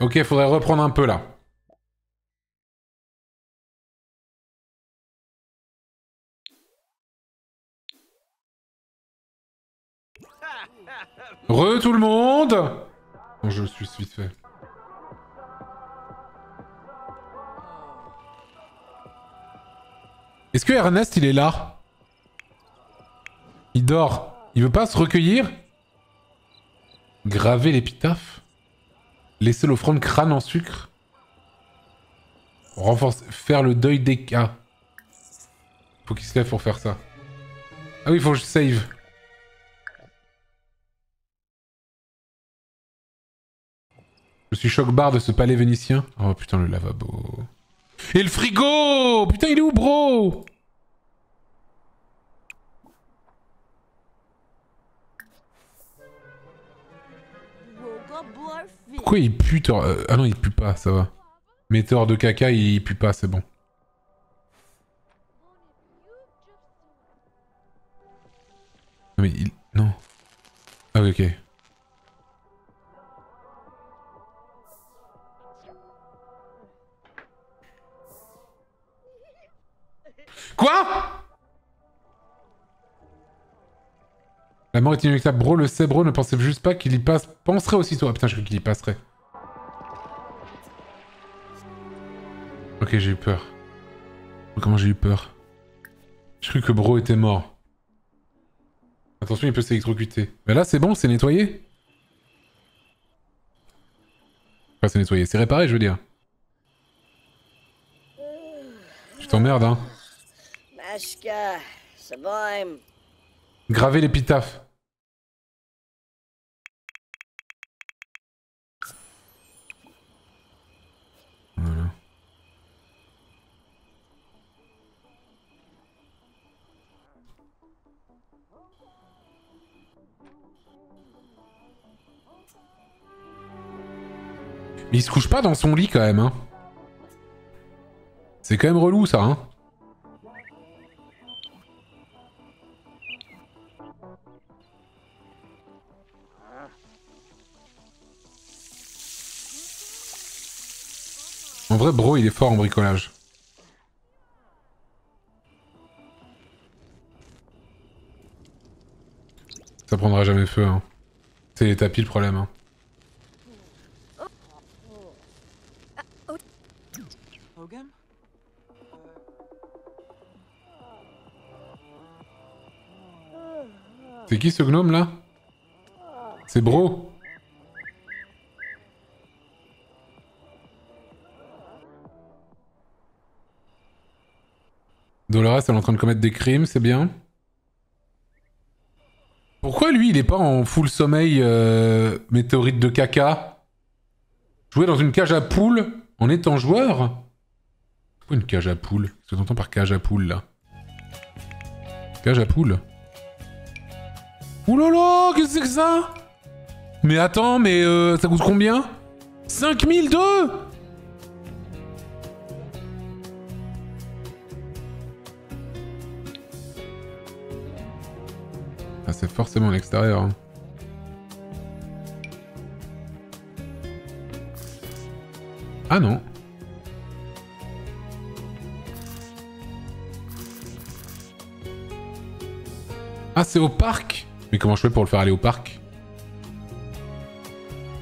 Ok, faudrait reprendre un peu là. Re tout le monde je suis vite fait. Est-ce que Ernest il est là? Il dort. Il veut pas se recueillir? Graver l'épitaphe? Laisser l'offrande crâne en sucre Renforcer... Faire le deuil des cas. Faut qu'il se lève pour faire ça. Ah oui, faut que je save. Je suis choc-barre de ce palais vénitien. Oh putain, le lavabo. Et le frigo Putain, il est où, bro? Pourquoi il pue euh, Ah non, il pue pas, ça va. Météore de caca, il pue pas, c'est bon. Mais il... Non. Ah ok. Quoi? La mort est inéluctable. Bro le sait, bro ne pensait juste pas qu'il y passe... Penserait aussitôt. Ah putain, je crois qu'il y passerait. Ok, j'ai eu peur. Comment j'ai eu peur? Je cru que bro était mort. Attention, il peut s'électrocuter. Mais là, c'est bon, c'est nettoyé? Enfin, c'est nettoyé. C'est réparé, je veux dire. Je t'emmerde, hein? Graver l'épitaphe. Mais il se couche pas dans son lit quand même, hein. C'est quand même relou ça, hein. Vrai, bro, il est fort en bricolage. Ça prendra jamais feu, hein. C'est les tapis le problème, hein. C'est qui ce gnome là? C'est Bro Dolores, elle est en train de commettre des crimes, c'est bien. Pourquoi lui, il est pas en full sommeil euh, météorite de caca? Jouer dans une cage à poules en étant joueur? Pourquoi une cage à poules? Qu'est-ce que t'entends par cage à poules, là. Cage à poules. Oulala, qu'est-ce que c'est que ça? Mais attends, mais euh, ça coûte combien? 5002 c'est forcément l'extérieur. Hein. Ah non. Ah, c'est au parc Mais comment je fais pour le faire aller au parc?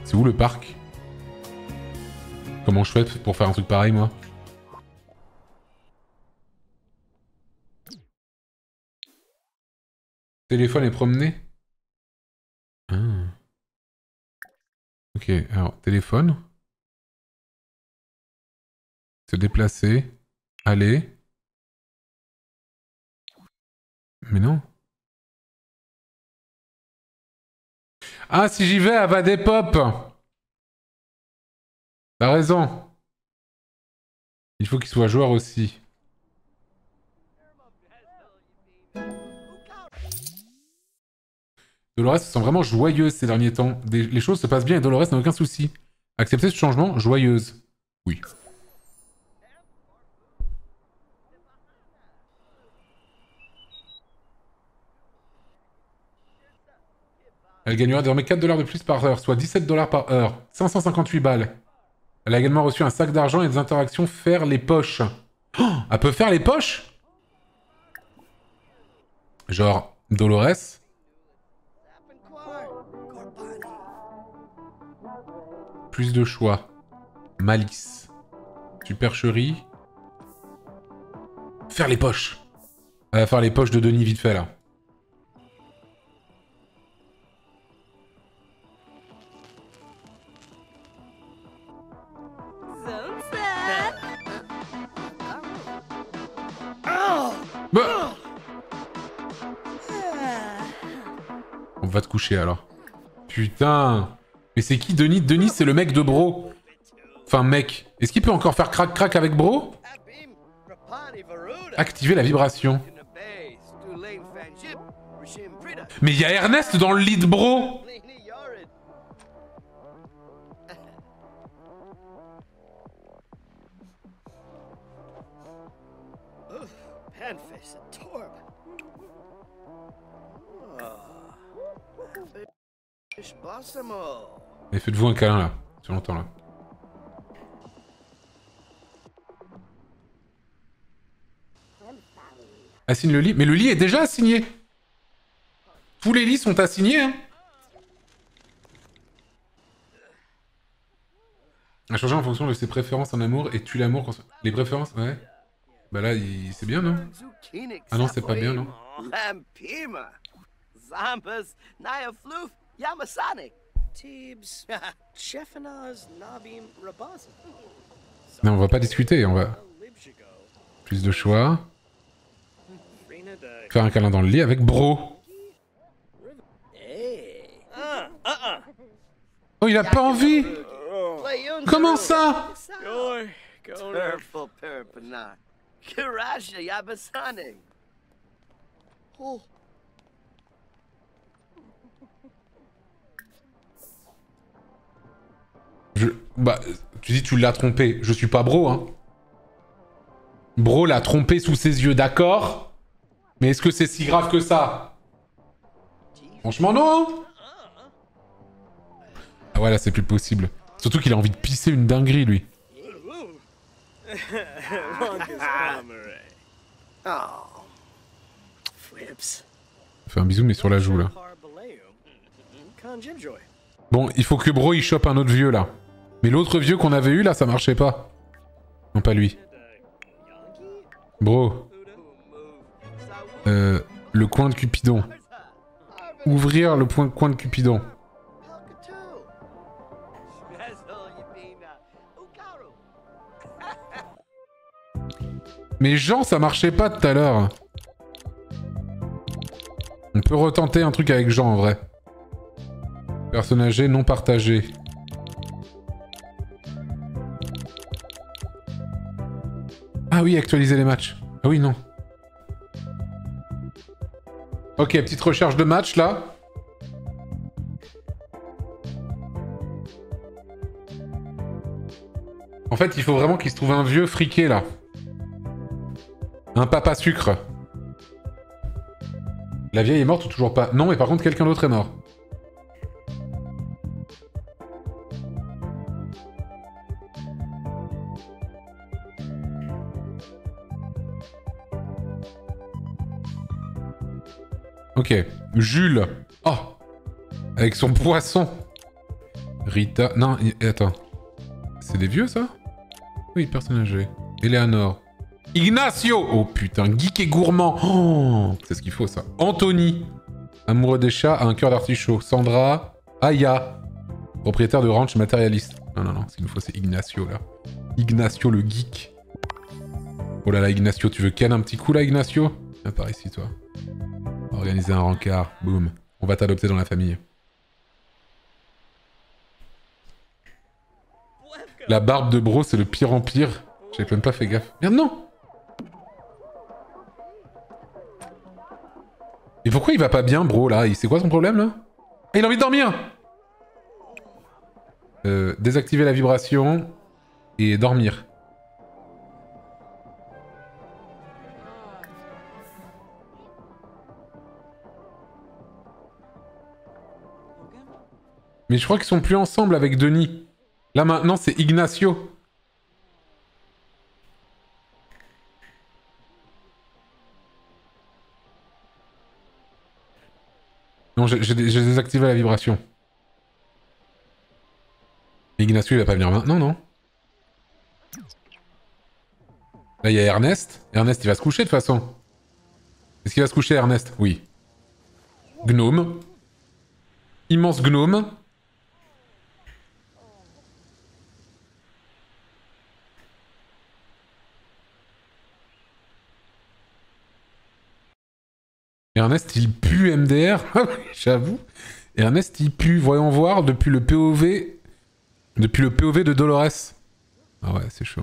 C'est où le parc? Comment je fais pour faire un truc pareil, moi? Téléphone est promené ah. Ok, alors téléphone. Se déplacer. Aller. Mais non. Ah, si j'y vais, elle va des T'as raison. Il faut qu'il soit joueur aussi. Dolores se sent vraiment joyeuse ces derniers temps. les choses se passent bien et Dolores n'a aucun souci. Accepter ce changement, joyeuse. Oui. Elle gagnera désormais 4 dollars de plus par heure, soit 17 dollars par heure. 558 balles. Elle a également reçu un sac d'argent et des interactions faire les poches. Oh, elle peut faire les poches? Genre, Dolores Plus de choix. Malice. Supercherie. Faire les poches. Va faire les poches de Denis vite fait là. Bah. On va te coucher alors. Putain. Mais c'est qui Denis? Denis c'est le mec de Bro. Enfin mec. Est-ce qu'il peut encore faire crac crac avec Bro? Activer la vibration. Mais il y a Ernest dans le lead Bro Mais faites-vous un câlin là, sur longtemps là. Assigne le lit. Mais le lit est déjà assigné. Tous les lits sont assignés, hein. A changer en fonction de ses préférences en amour et tue l'amour. Les préférences, ouais. Bah là, c'est bien, non? Ah non, c'est pas bien, non? Non, on va pas discuter, on va... Plus de choix. Faire un câlin dans le lit avec Bro. Oh, il a pas envie. Comment ça? Je... Bah, tu dis tu l'as trompé. Je suis pas bro, hein. Bro l'a trompé sous ses yeux, d'accord? Mais est-ce que c'est si grave que ça? Franchement, non Ah ouais, là, c'est plus possible. Surtout qu'il a envie de pisser une dinguerie, lui. Fais un bisou, mais sur la joue, là. Bon, il faut que Bro, il chope un autre vieux, là. Mais l'autre vieux qu'on avait eu, là, ça marchait pas. Non, pas lui. Bro. Euh, le coin de Cupidon. Ouvrir le coin de Cupidon. Mais Jean, ça marchait pas tout à l'heure. On peut retenter un truc avec Jean en vrai. Personnage non partagé. Ah oui, actualiser les matchs. Ah oui, non. Ok, petite recherche de match là. En fait, il faut vraiment qu'il se trouve un vieux friqué là. Un papa sucre. La vieille est morte ou toujours pas? Non, mais par contre, quelqu'un d'autre est mort. Jules. Oh Avec son poisson. Rita. Non, attends. C'est des vieux, ça? Oui, personne âgé. Eleanor. Ignacio Oh putain, geek et gourmand oh, C'est ce qu'il faut, ça. Anthony. Amoureux des chats, a un cœur d'artichaut. Sandra. Aya. Propriétaire de ranch matérialiste. Non, non, non, ce qu'il nous faut, c'est Ignacio, là. Ignacio, le geek. Oh là là, Ignacio, tu veux ken un petit coup, là, Ignacio? Viens par ici, toi. Organiser un rencard. Boum. On va t'adopter dans la famille. La barbe de bro, c'est le pire empire. J'avais même pas fait gaffe. Merde, non Et pourquoi il va pas bien, bro, là? C'est quoi son problème, là? Il a envie de dormir euh, Désactiver la vibration et dormir. Mais je crois qu'ils sont plus ensemble avec Denis. Là maintenant, c'est Ignacio. Non, j'ai désactivé la vibration. Ignacio, il va pas venir maintenant, non? Là, il y a Ernest. Ernest, il va se coucher de toute façon. Est-ce qu'il va se coucher, Ernest? Oui. Gnome. Immense gnome. Ernest, il pue MDR. Ah j'avoue. Ernest, il pue. Voyons voir depuis le POV. Depuis le POV de Dolores. Ah ouais, c'est chaud.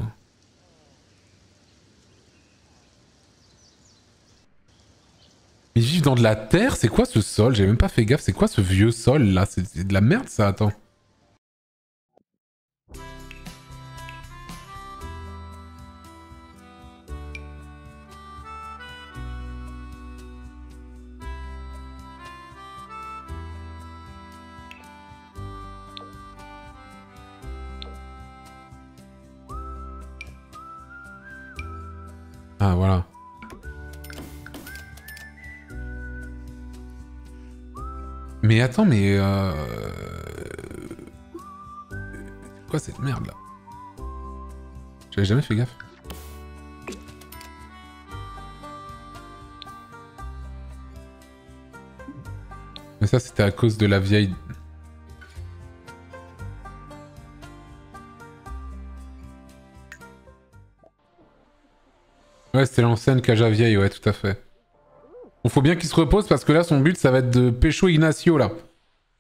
Ils vivent dans de la terre C'est quoi ce sol? J'ai même pas fait gaffe. C'est quoi ce vieux sol là? C'est de la merde ça, attends. Ah, voilà. Mais attends, mais... Euh... Quoi cette merde, là J'avais jamais fait gaffe. Mais ça, c'était à cause de la vieille Ouais, c'était l'ancienne Caja Vieille, ouais, tout à fait. Il faut bien qu'il se repose parce que là, son but, ça va être de pécho Ignacio, là.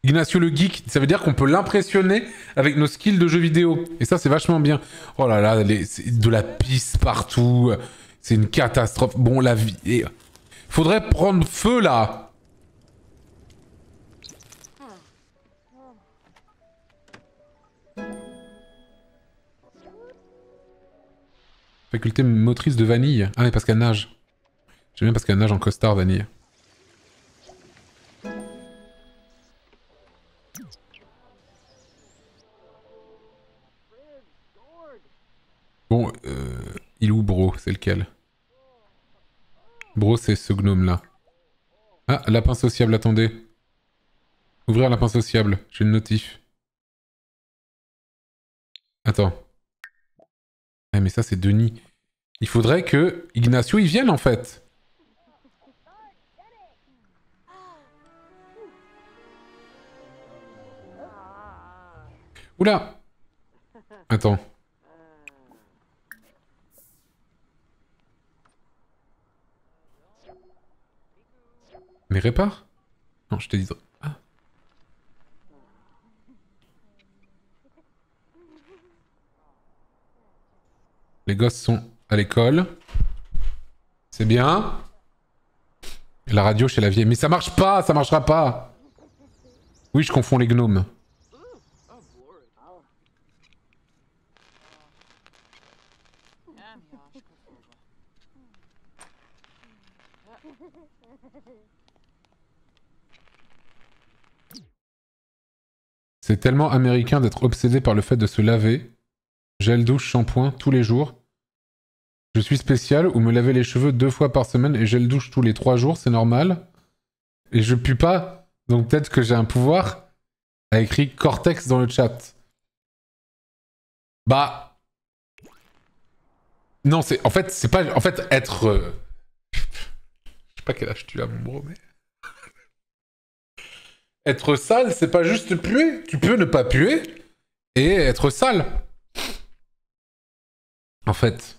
Ignacio le geek, ça veut dire qu'on peut l'impressionner avec nos skills de jeux vidéo. Et ça, c'est vachement bien. Oh là là, de la pisse partout. C'est une catastrophe. Bon, la vie... Faudrait prendre feu, là Faculté motrice de vanille. Ah mais parce qu'elle nage. J'aime bien parce qu'elle nage en costard vanille. Bon, euh, il ou Bro, c'est lequel? Bro, c'est ce gnome-là. Ah, lapin sociable, attendez. Ouvrir lapin sociable, j'ai une notif. Attends. Ah mais ça c'est Denis. Il faudrait que Ignacio y vienne en fait. Oula Attends. Mais répare Non, je te dis... Ah. Les gosses sont l'école. C'est bien. la radio chez la vieille. Mais ça marche pas, ça marchera pas. Oui, je confonds les gnomes. C'est tellement américain d'être obsédé par le fait de se laver. Gel douche, shampoing, tous les jours. Je suis spécial ou me laver les cheveux deux fois par semaine et gel douche tous les trois jours, c'est normal. Et je pue pas, donc peut-être que j'ai un pouvoir. A écrit Cortex dans le chat. Bah. Non, c'est. En fait, c'est pas. En fait, être. Euh, je sais pas quel âge tu as, mon bro, mais. Être sale, c'est pas juste puer. Tu peux ne pas puer et être sale. En fait.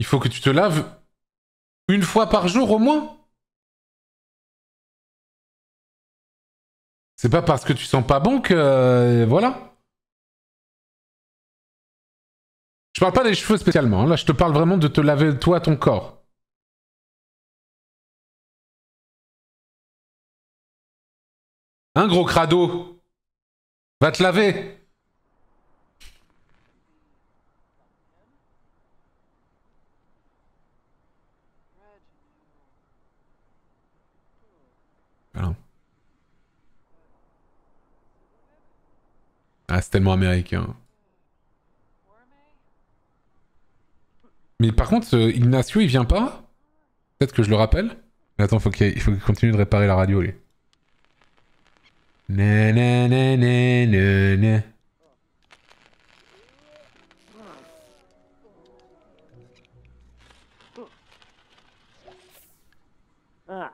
Il faut que tu te laves une fois par jour au moins. C'est pas parce que tu sens pas bon que... Euh, voilà. Je parle pas des cheveux spécialement. Hein. Là, je te parle vraiment de te laver toi ton corps. Un gros crado Va te laver Ah, c'est tellement américain. Mais par contre, Ignacio, il vient pas? Peut-être que je le rappelle? Attends, faut qu'il il faut qu'il continue de réparer la radio, na.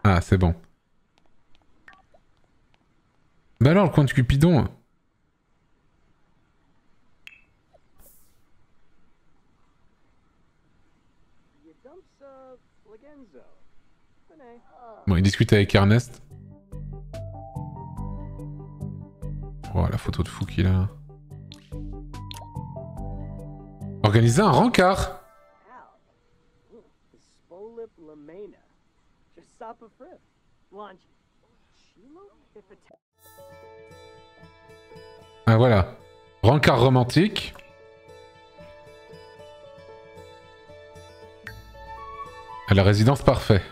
Ah, c'est bon. Bah alors, le coin de Cupidon. Bon, il discute avec Ernest. Oh, la photo de fou qu'il a. Organiser un rencard Ah voilà. Rencard romantique. À la résidence parfait.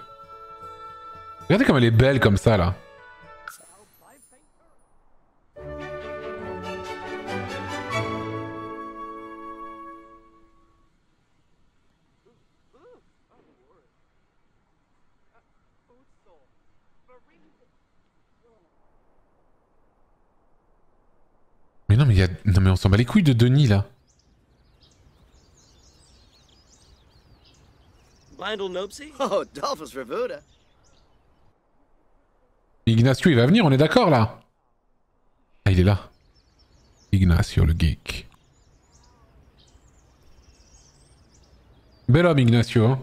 Regardez comme elle est belle comme ça là. Mais non mais, y a... non, mais on s'en bat les couilles de Denis là. Oh, Dolphus Revuda. Ignacio il va venir, on est d'accord là Ah il est là. Ignacio le geek. Bel homme Ignacio. Hein.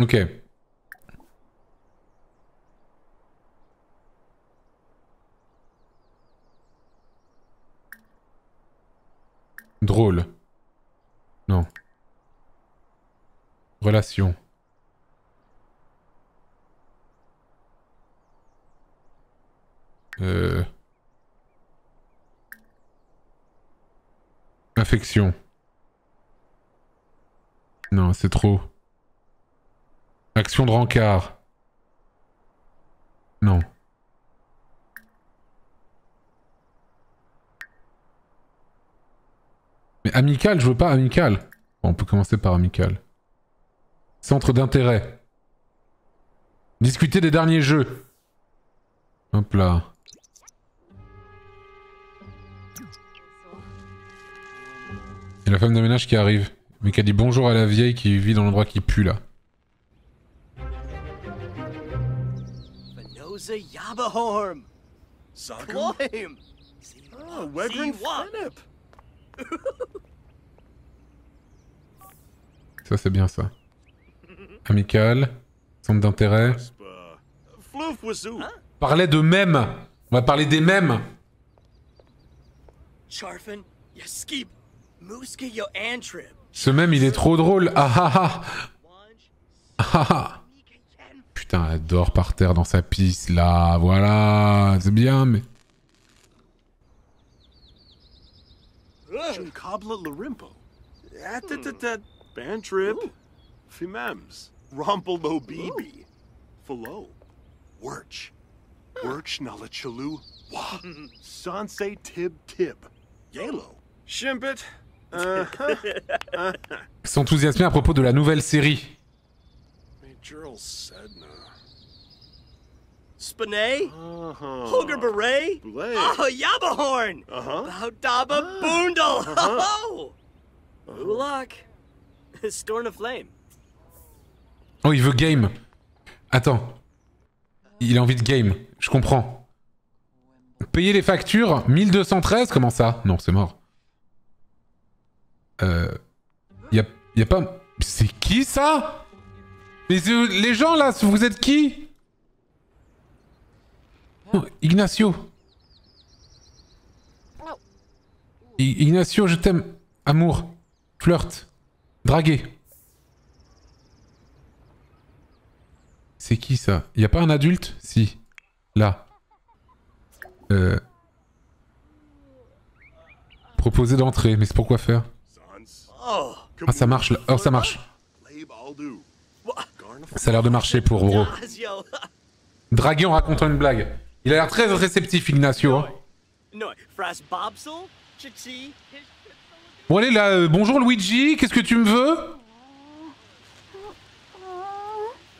Ok. Drôle. Non. Relation. Euh... Affection. Non, c'est trop. Action de rencard. Non. Mais amical, je veux pas amical. On peut commencer par amical. Centre d'intérêt. Discuter des derniers jeux. Hop là. Et la femme de ménage qui arrive. Mais qui a dit bonjour à la vieille qui vit dans l'endroit qui pue là. Oh. Ça c'est bien ça. Amical. Centre d'intérêt. Parler de mèmes. On va parler des mèmes. Charfin. Yaskib. Muski yo Antrib. Ce mème il est trop drôle. Ah ah ah. Wanj. Ah ah. Putain, elle dort par terre dans sa pisse là. Voilà. C'est bien mais... Chunkabla Larimpo. Atatat Bantrip. Fimems. Rumpelbo Bibi. Falo. Wirch. Wirch Nalachalu. Wah. Sanse Tib Tib. Yalo. Shimpet. Uh-huh. S'enthousiasmer enthousiasmé à propos de la nouvelle série. Majorl Sedna. Spinay? Uh-huh. Hoger Beret? Oh, Yabahorn. Uh-huh. Baudaba Boondle. uh-huh. Oh. Ulak. Storn of Flame. Oh, il veut game. Attends. Il a envie de game. Je comprends. Payer les factures 1213 Comment ça? Non, c'est mort. Euh... Y a, pas... C'est qui ça? Mais les gens là, vous êtes qui? Oh, Ignacio. Ignacio, je t'aime. Amour. Flirt. Draguer. C'est qui ça? Y a pas un adulte? Si. Là. Euh... Proposer d'entrer, mais c'est pourquoi faire? Ah ça marche là. Oh ça marche. Ça a l'air de marcher pour yo. Draguer en racontant une blague. Il a l'air très réceptif, Ignacio. hein. Bon allez là, euh, bonjour Luigi, qu'est-ce que tu me veux?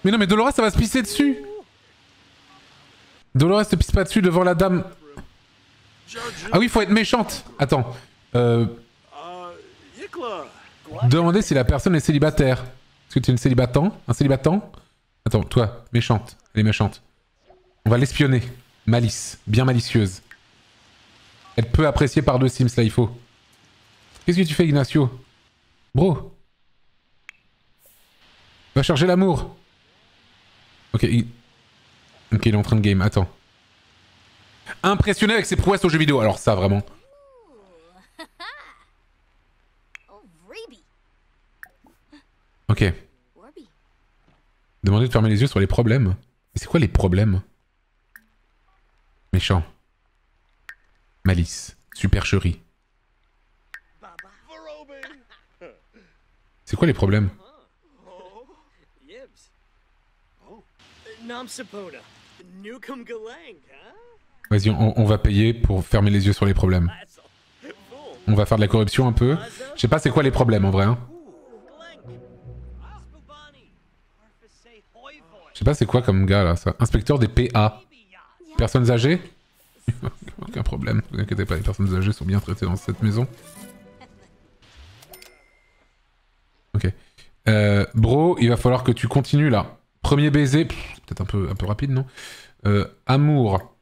Mais non mais Dolores ça va se pisser dessus Dolores se pisse pas dessus devant la dame. Ah oui, faut être méchante. Attends. Euh, uh, demander si la personne est célibataire. Est-ce que tu es une célibatant? Un célibatant? Attends, toi, méchante. Elle est méchante. On va l'espionner. Malice. Bien malicieuse. Elle peut apprécier par deux Sims là, il faut. Qu'est-ce que tu fais, Ignacio? Bro. Va chercher l'amour. Ok, il... Il est en train de game. Attends. Impressionné avec ses prouesses aux jeux vidéo. Alors ça, vraiment. Ok. Warby. Demander de fermer les yeux sur les problèmes. Mais c'est quoi les problèmes? Méchant. Malice. Supercherie. C'est quoi les problèmes? Vas-y, on, va payer pour fermer les yeux sur les problèmes. On va faire de la corruption un peu. Je sais pas c'est quoi les problèmes en vrai. Hein. Je sais pas c'est quoi comme gars là ça. Inspecteur des PA. Personnes âgées? Aucun problème, vous inquiétez pas, les personnes âgées sont bien traitées dans cette maison. Ok. Euh, bro, il va falloir que tu continues là. Premier baiser, peut-être un peu, un peu rapide, non Euh, Amour.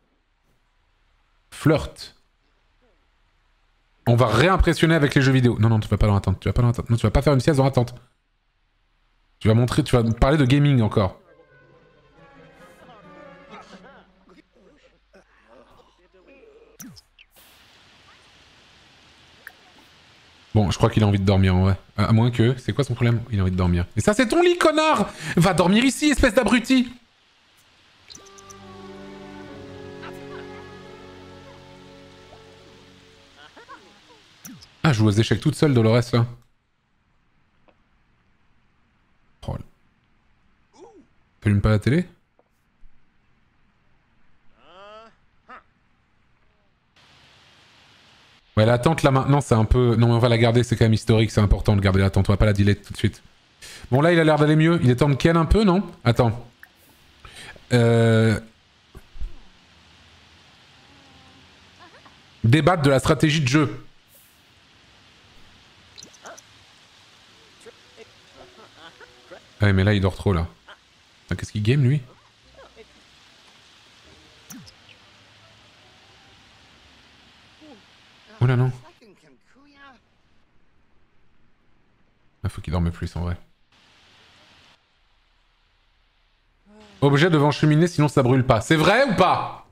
Flirt. On va réimpressionner avec les jeux vidéo. Non, non, tu vas pas dans l'attente. Tu vas pas dans. Non, tu vas pas faire une sieste dans l'attente. Tu vas montrer, tu vas parler de gaming encore. Bon, je crois qu'il a envie de dormir. À à moins que. C'est quoi son problème? Il a envie de dormir. Et ça, c'est ton lit, connard Va dormir ici, espèce d'abruti Ah, je joue aux échecs toute seule, Dolores, là. Oh. T'allumes pas la télé? Ouais, l'attente là maintenant, c'est un peu. Non, mais on va la garder, c'est quand même historique, c'est important de garder l'attente, on va pas la delete tout de suite. Bon, là, il a l'air d'aller mieux. Il est temps de un peu, non? Attends. Euh... Débattre de la stratégie de jeu. Ah ouais, mais là, il dort trop, là. Ah, Qu'est-ce qu'il game, lui? Oh là non. Ah, faut qu'il dorme plus en vrai. Objet devant cheminée, sinon ça brûle pas. C'est vrai ou pas?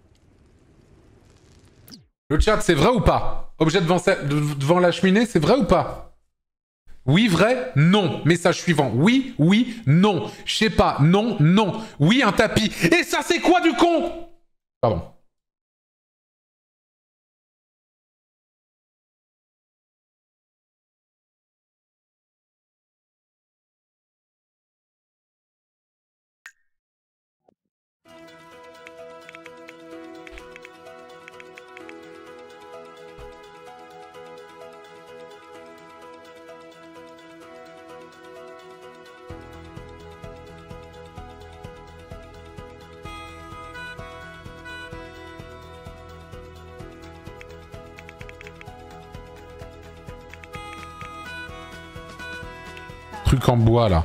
Le chat, c'est vrai ou pas? Objet devant, devant la cheminée, c'est vrai ou pas? Oui, vrai Non. Message suivant. Oui, oui, non. Je sais pas. Non, non. Oui, un tapis. Et ça, c'est quoi du con? Pardon. En bois là.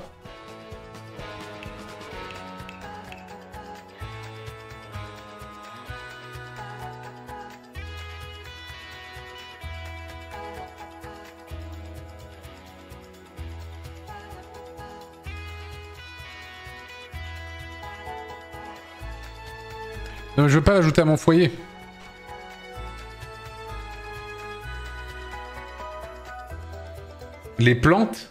Non, je veux pas l'ajouter à mon foyer. Les plantes?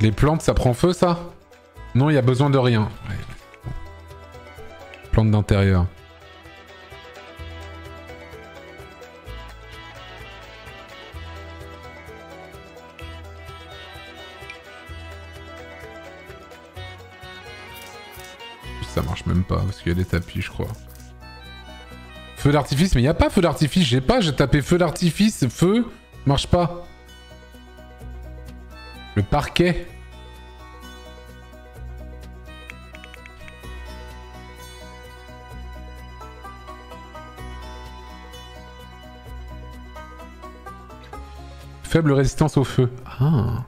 Les plantes, ça prend feu, ça Non, il y a besoin de rien. Ouais. Plantes d'intérieur. Ça marche même pas, parce qu'il y a des tapis, je crois. Feu d'artifice, mais il n'y a pas feu d'artifice, j'ai pas, j'ai tapé feu d'artifice, feu, marche pas. Parquet. Faible résistance au feu. Ah.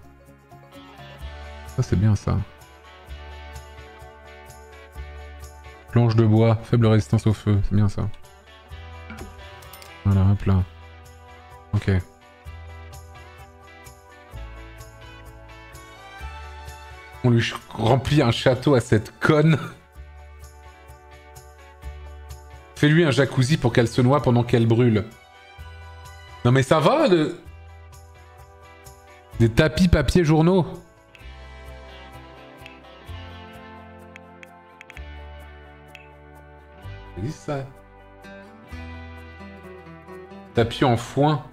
Ça c'est bien ça. Planche de bois, faible résistance au feu, c'est bien ça. Voilà, hop là. Ok. On lui remplit un château à cette conne. Fais-lui un jacuzzi pour qu'elle se noie pendant qu'elle brûle. Non mais ça va le... Des tapis papier journaux? Ça. Tapis en foin.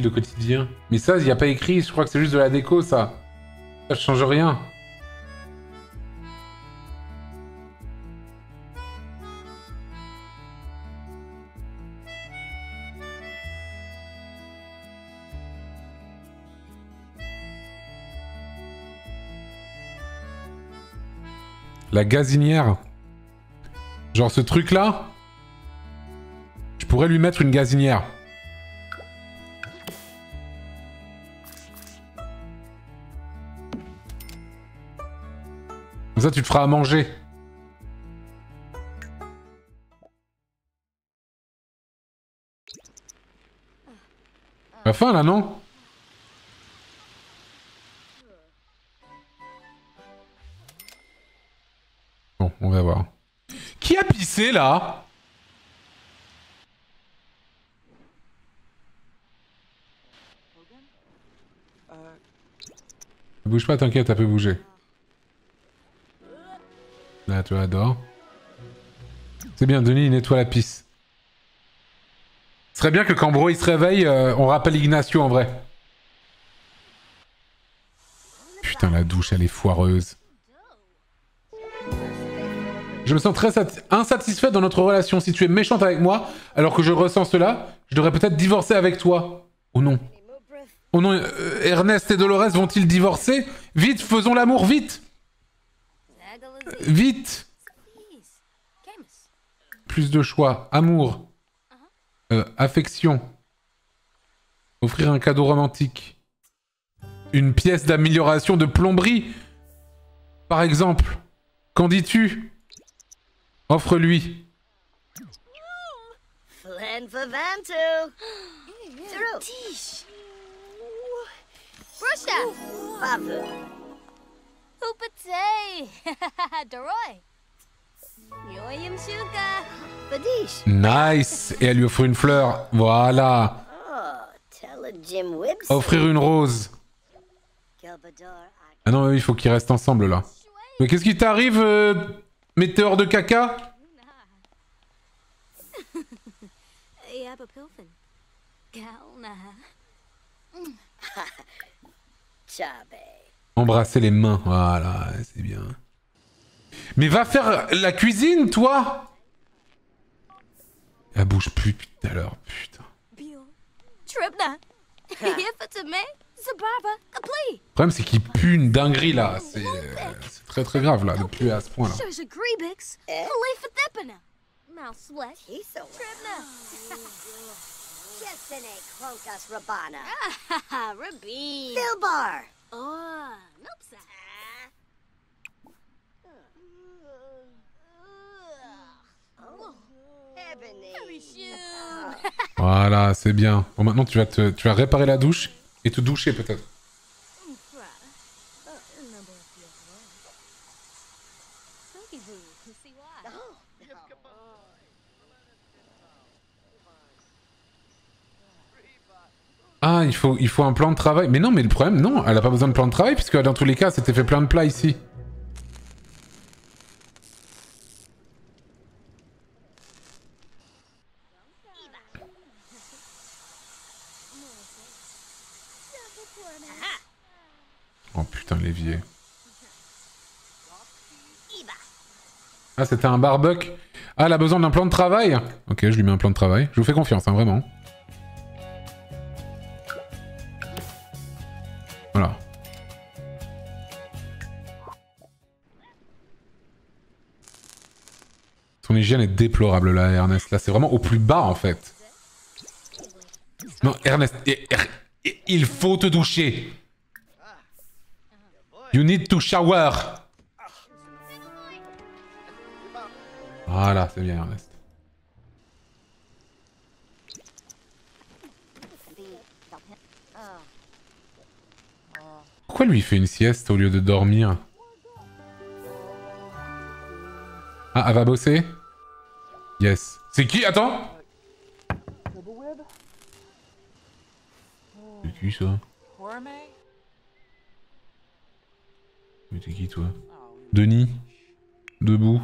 De quotidien. Mais ça, il n'y a pas écrit, je crois que c'est juste de la déco, ça. Ça change rien. La gazinière. Genre ce truc-là. Je pourrais lui mettre une gazinière. Ça, tu te feras à manger. La fin là, non? Bon, on va voir. Qui a pissé là? Bouge pas, t'inquiète, elle peut bouger. Tu adores. C'est bien, Denis, il nettoie la pisse. Ce serait bien que quand Bro il se réveille, euh, on rappelle Ignacio en vrai. Putain, la douche, elle est foireuse. Je me sens très sati- insatisfait dans notre relation. Si tu es méchante avec moi, alors que je ressens cela, je devrais peut-être divorcer avec toi. Oh non. Oh non, euh, Ernest et Dolores vont-ils divorcer? Vite, faisons l'amour, vite. Vite. Plus de choix. Amour. Euh, affection. Offrir un cadeau romantique. Une pièce d'amélioration de plomberie. Par exemple. Qu'en dis-tu? Offre-lui. Nice Et elle lui offre une fleur. Voilà. Oh, tell a Jim Wibbs. Offrir une rose. Ah non, il faut qu'ils restent ensemble là. Mais qu'est-ce qui t'arrive, euh, météore de caca? Embrasser les mains, voilà, c'est bien. Mais va faire la cuisine, toi! Elle bouge plus depuis tout à l'heure, putain. Le problème, c'est qu'il pue une dinguerie, là. C'est euh, c'est très très grave, là, de puer à ce point, là. Oh, nope. Shoot. Voilà, c'est bien. Bon, maintenant, tu vas, te, tu vas réparer la douche et te doucher, peut-être. Il faut, il faut un plan de travail. Mais non, mais le problème, non, elle a pas besoin de plan de travail, puisque dans tous les cas, c'était fait plein de plats ici. Oh putain, l'évier. Ah, c'était un barbuck. Ah, elle a besoin d'un plan de travail Ok, je lui mets un plan de travail. Je vous fais confiance, hein, vraiment. Voilà. Son hygiène est déplorable là, Ernest. Là, c'est vraiment au plus bas en fait. Non, Ernest, eh, il faut te doucher. You need to shower. Voilà, c'est bien Ernest. Pourquoi lui fait une sieste au lieu de dormir Ah, elle va bosser Yes. C'est qui Attends C'est qui ça Mais t'es qui toi Denis Debout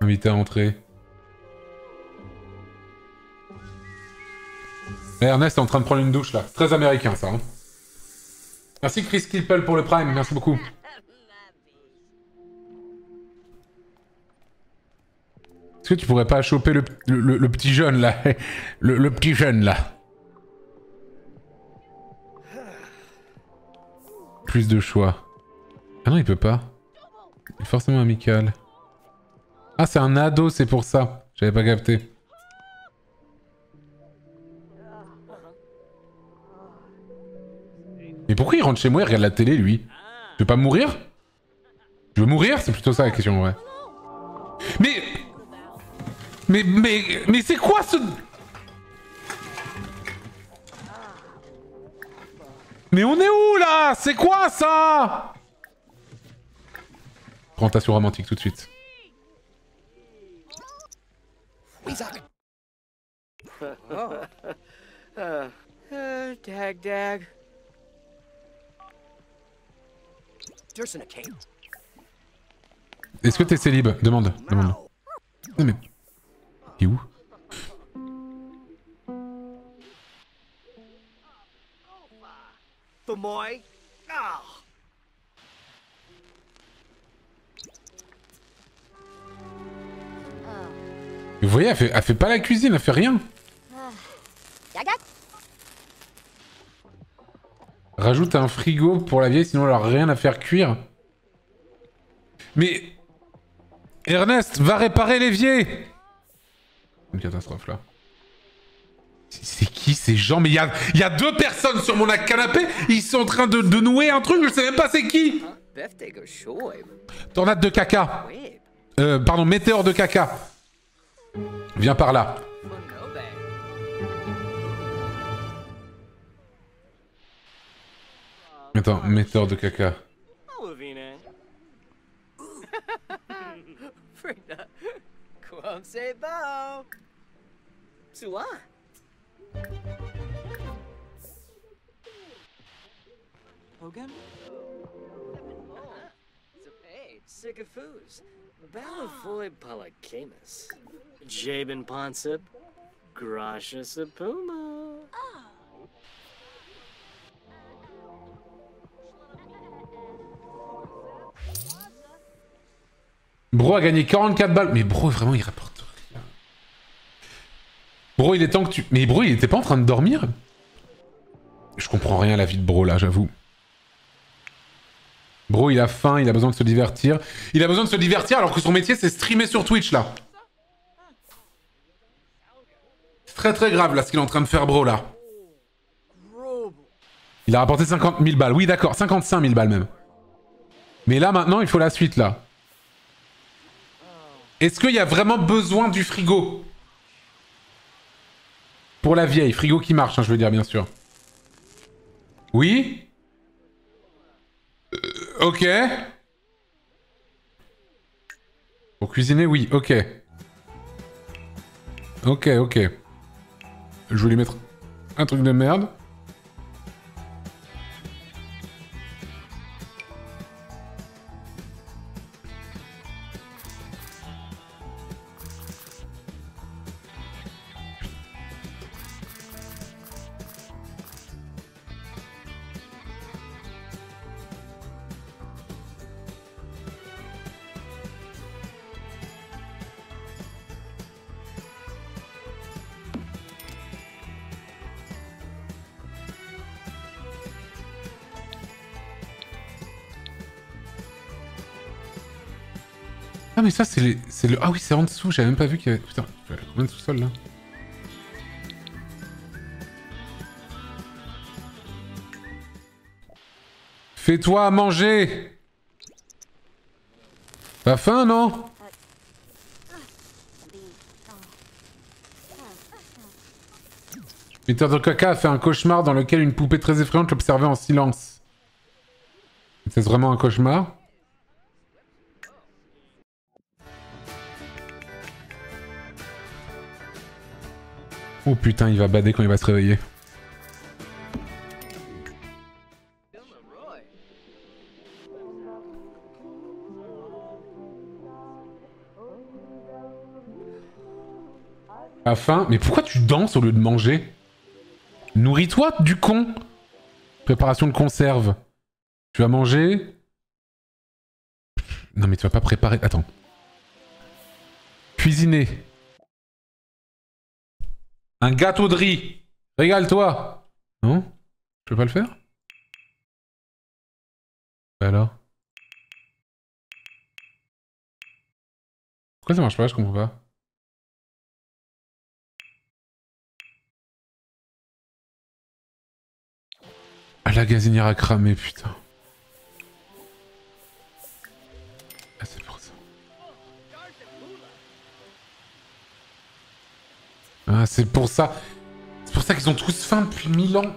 Invité à entrer. Eh, Ernest est en train de prendre une douche là. Très américain ça. hein. Merci Chris Kilpel pour le prime, merci beaucoup. Est-ce que tu pourrais pas choper le, le- petit jeune là? Le petit jeune là Plus de choix. Ah non, il peut pas. Il est forcément amical. Ah, c'est un ado, c'est pour ça. J'avais pas capté. Rentre chez moi et regarde la télé, lui. Tu veux pas mourir? Tu veux mourir? C'est plutôt ça la question, ouais. Mais... Mais... Mais... Mais c'est quoi ce... Mais on est où, là? C'est quoi, ça? Présentation romantique, tout de suite. Uh, dag dag. Est-ce que t'es célib? Demande, demande. Non mais... Il est où. Ah. Vous voyez, elle fait, elle fait pas la cuisine, elle fait rien. Rajoute un frigo pour la vieille, sinon elle a rien à faire cuire. Mais... Ernest, va réparer l'évier Une catastrophe là. C'est- qui ces gens? Mais il y a, deux personnes sur mon canapé, ils sont en train de, de nouer un truc, je sais même pas c'est qui. Tornade de caca. Euh, pardon, météore de caca. Viens par là. Attends, météore de caca. Hogan? Sigafus. Balavoy Palacamus. Jabin Ponsip. Grasha Sapuma. Bro a gagné 44 balles. Mais bro, vraiment, il rapporte rien. Bro, il est temps que tu... Mais bro, il était pas en train de dormir Je comprends rien à la vie de bro, là, j'avoue. Bro, il a faim, il a besoin de se divertir. Il a besoin de se divertir alors que son métier, c'est streamer sur Twitch, là. C'est très très grave, là, ce qu'il est en train de faire, bro, là. Il a rapporté 50 000 balles. Oui, d'accord, 55 000 balles même. Mais là, maintenant, il faut la suite, là. Est-ce qu'il y a vraiment besoin du frigo Pour la vieille, frigo qui marche, hein, je veux dire, bien sûr. Oui? Euh, Ok. Pour cuisiner, oui, ok. Ok, ok. Je lui mettre un truc de merde. Ça c'est le... Ah oui c'est en dessous, j'avais même pas vu qu'il y avait... Putain, il y a combien de sous-sol là. Fais-toi à manger. T'as faim non? Peter de Caca a fait un cauchemar dans lequel une poupée très effrayante l'observait en silence. C'est vraiment un cauchemar? Oh putain, il va bader quand il va se réveiller. À faim Mais pourquoi tu danses au lieu de manger? Nourris-toi, du con Préparation de conserve. Tu vas manger? Non mais tu vas pas préparer... Attends. Cuisiner. Un gâteau de riz. Régale-toi. Non? Je peux pas le faire? Bah Alors? Pourquoi ça marche pas Je comprends pas? Ah, la gazinière a cramé, putain. Ah, c'est pour ça. C'est pour ça qu'ils ont tous faim depuis mille ans.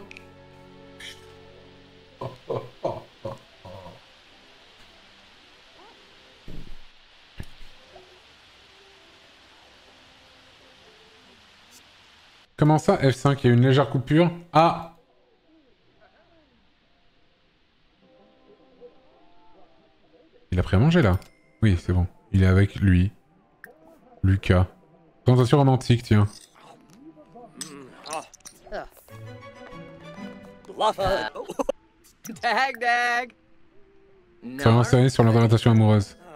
Comment ça, F5 Il y a une légère coupure? Ah Il a pris à manger là Oui, c'est bon. Il est avec lui. Lucas. Présentation romantique, tiens. Bluffa. Dag, dag. Ça enseigné sur l'orientation amoureuse.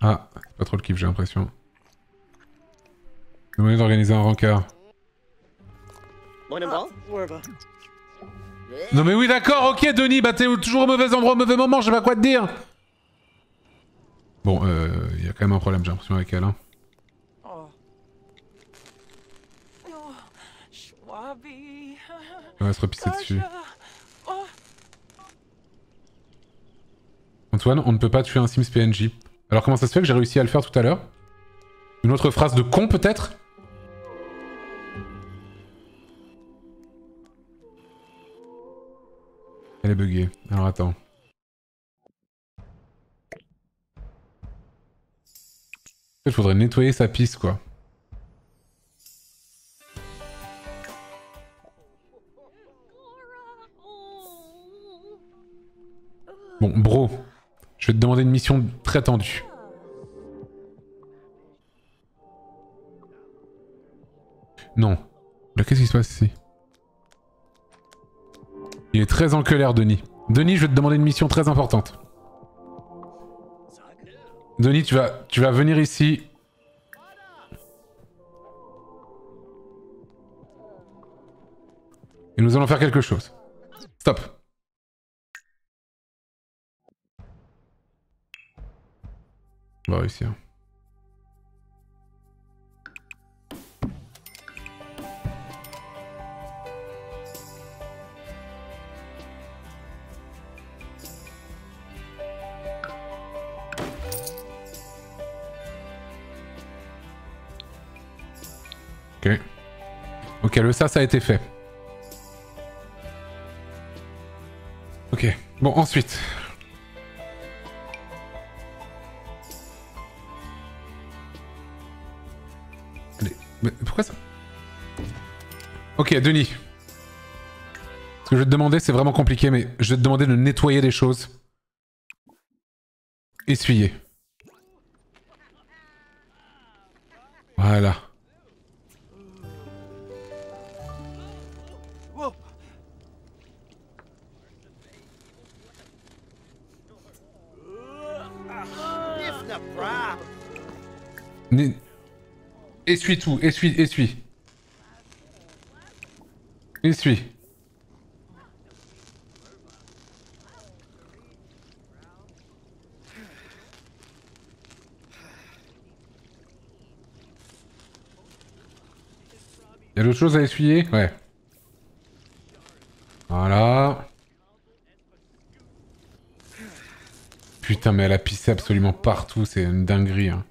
Ah, c'est pas trop le kiff, j'ai l'impression. Demandez d'organiser un rencard. Non mais oui, d'accord, ok, Denis, bah t'es toujours au mauvais endroit, au mauvais moment, je sais pas quoi te dire. Bon, euh, il y a quand même un problème, j'ai l'impression, avec elle. Hein. Oh. Oh, Schwabi. Elle va se repisser dessus. Oh, Antoine, on ne peut pas tuer un Sims PNJ. Alors comment ça se fait que j'ai réussi à le faire tout à l'heure? Une autre phrase de con peut-être? Elle est buggée. Alors attends. Il faudrait nettoyer sa piste quoi. Bon, bro, je vais te demander une mission très tendue. Non. Là, qu'est-ce qui se passe ici? Il est très en colère, Denis. Denis, je vais te demander une mission très importante. Denis, tu vas, tu vas venir ici. Et nous allons faire quelque chose. Stop. On va réussir. Ok. Ok, le ça, ça a été fait. Ok. Bon, ensuite. Mais pourquoi ça Ok, Denis. Ce que je vais te demander, c'est vraiment compliqué, mais je vais te demander de nettoyer des choses. Essuyer. Voilà. whoa. Essuie tout, essuie, essuie. Essuie. Y'a d'autres choses à essuyer? Ouais. Voilà. Putain, mais elle a pissé absolument partout, c'est une dinguerie. Hein.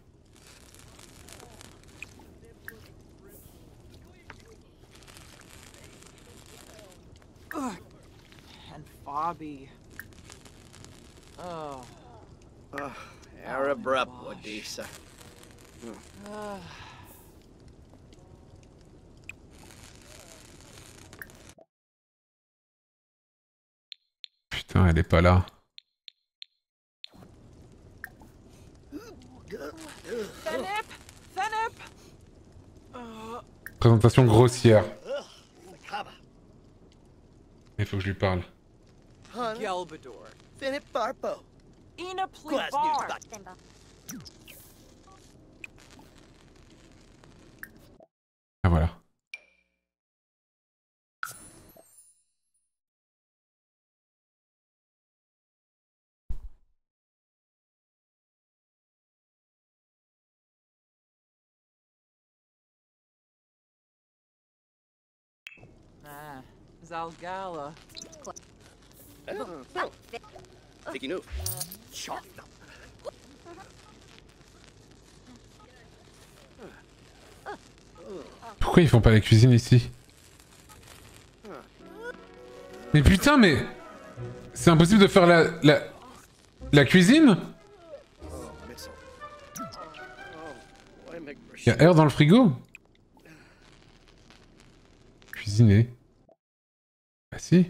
Pas là. Présentation grossière. Il faut que je lui parle. Barpo. Ina Ah, Zalgala. Pourquoi ils font pas la cuisine ici Mais putain, mais... C'est impossible de faire la... La, la cuisine Missile. Oh, why make Il y a air dans le frigo Cuisiner. Ah si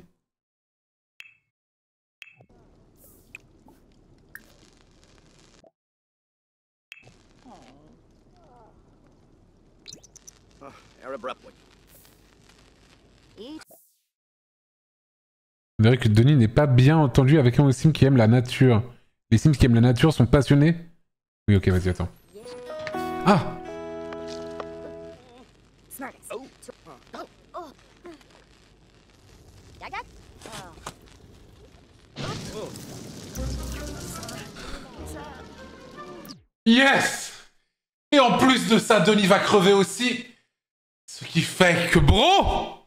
rep. On dirait que Denis n'est pas bien entendu avec un sim qui aime la nature. Les sims qui aiment la nature sont passionnés Oui, ok, vas-y, attends. Ah Yes Et en plus de ça, Denis va crever aussi. Ce qui fait que Bro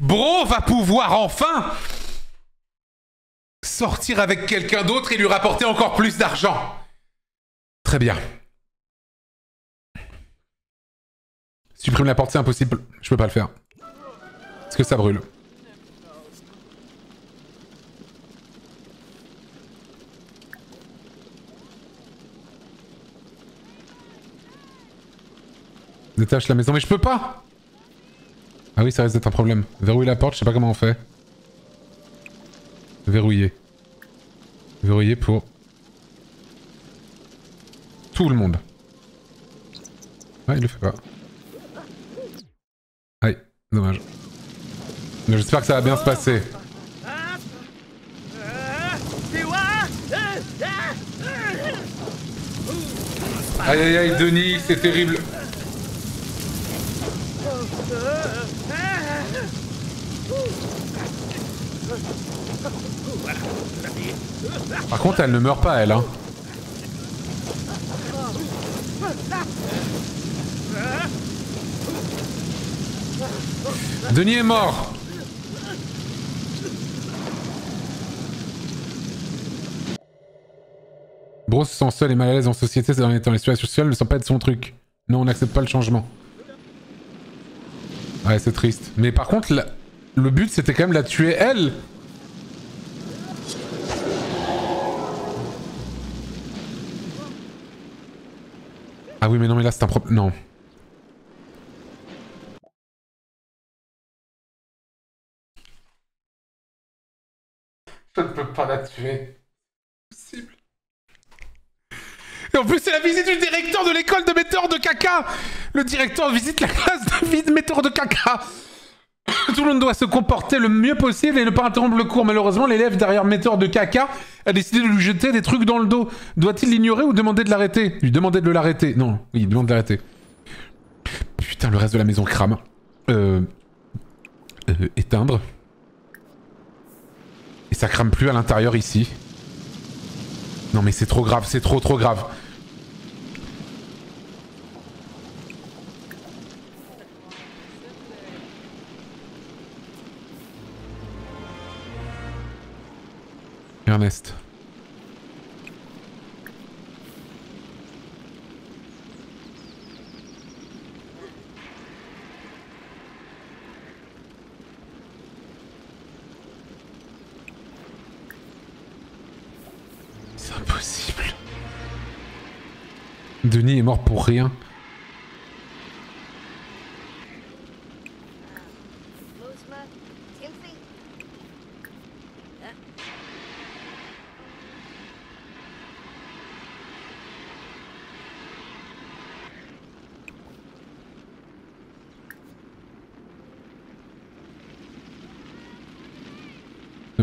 Bro va pouvoir enfin sortir avec quelqu'un d'autre et lui rapporter encore plus d'argent. Très bien. Supprime la porte, c'est impossible. Je peux pas le faire. Parce que ça brûle. Détache la maison, mais je peux pas Ah oui, ça risque d'être un problème. Verrouiller la porte, je sais pas comment on fait. Verrouiller. Verrouiller pour... Tout le monde. Ah, il le fait pas. Aïe, dommage. Mais J'espère que ça va bien se passer. Aïe aïe aïe, Denis, c'est terrible. Par contre, elle ne meurt pas, elle, hein. Denis est mort Bro se sent seul et mal à l'aise en société ces derniers temps. Les situations sociales ne sont pas de son truc. Non, on n'accepte pas le changement. Ouais, c'est triste. Mais par contre, la- le but c'était quand même la tuer elle. Ah oui, mais non, mais là c'est un problème. Non. Je ne peux pas la tuer. Possible. Et en plus, c'est la visite du directeur de l'école de metteurs de caca Le directeur visite la classe de metteur de caca Tout le monde doit se comporter le mieux possible et ne pas interrompre le cours. Malheureusement, l'élève derrière metteur de caca a décidé de lui jeter des trucs dans le dos. Doit-il l'ignorer ou demander de l'arrêter? Lui demander de l'arrêter. Non, il demande de l'arrêter. Putain, le reste de la maison crame. Euh... euh, éteindre. Et ça crame plus à l'intérieur ici. Non mais c'est trop grave, c'est trop trop grave. Ernest. Denis est mort pour rien.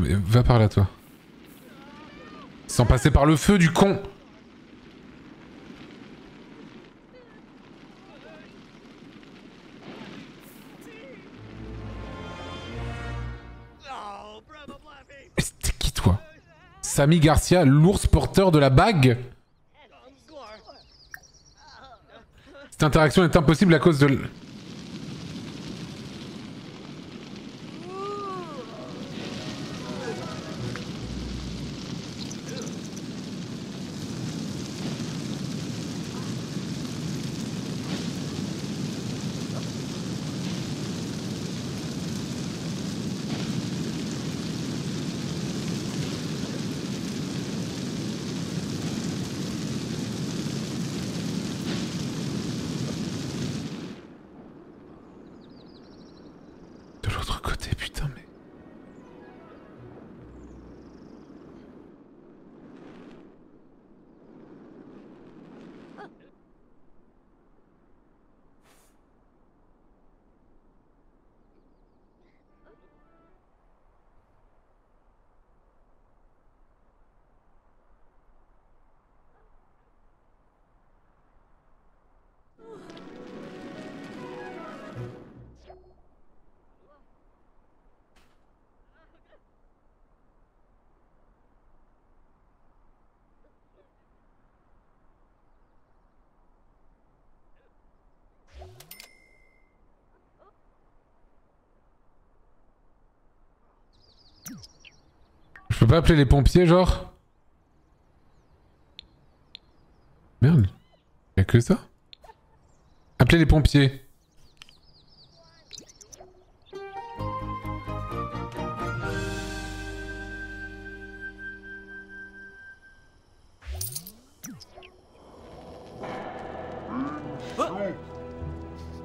Mais Va par là, toi. Sans passer par le feu du con. C'était qui, toi? Samy Garcia, l'ours porteur de la bague? Cette interaction est impossible à cause De Je peux pas appeler les pompiers, genre? Merde. Y'a que ça? Appelez les pompiers.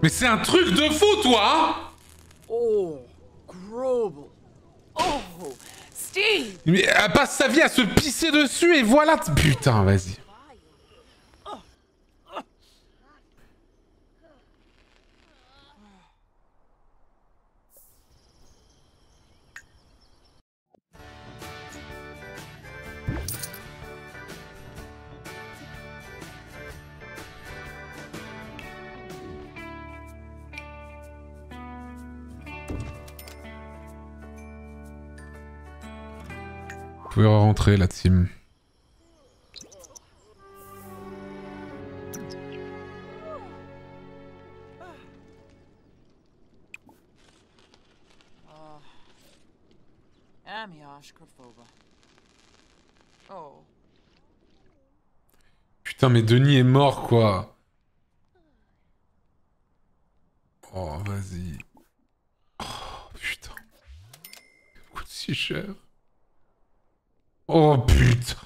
Mais c'est un truc de fou, toi Oh, Mais elle passe sa vie à se pisser dessus et voilà Putain, vas-y. Rentrer la team. Krafova. Oh, Putain, mais Denis est mort, quoi. Oh, vas-y. Oh, putain. Ça coûte si cher. Oh, putain.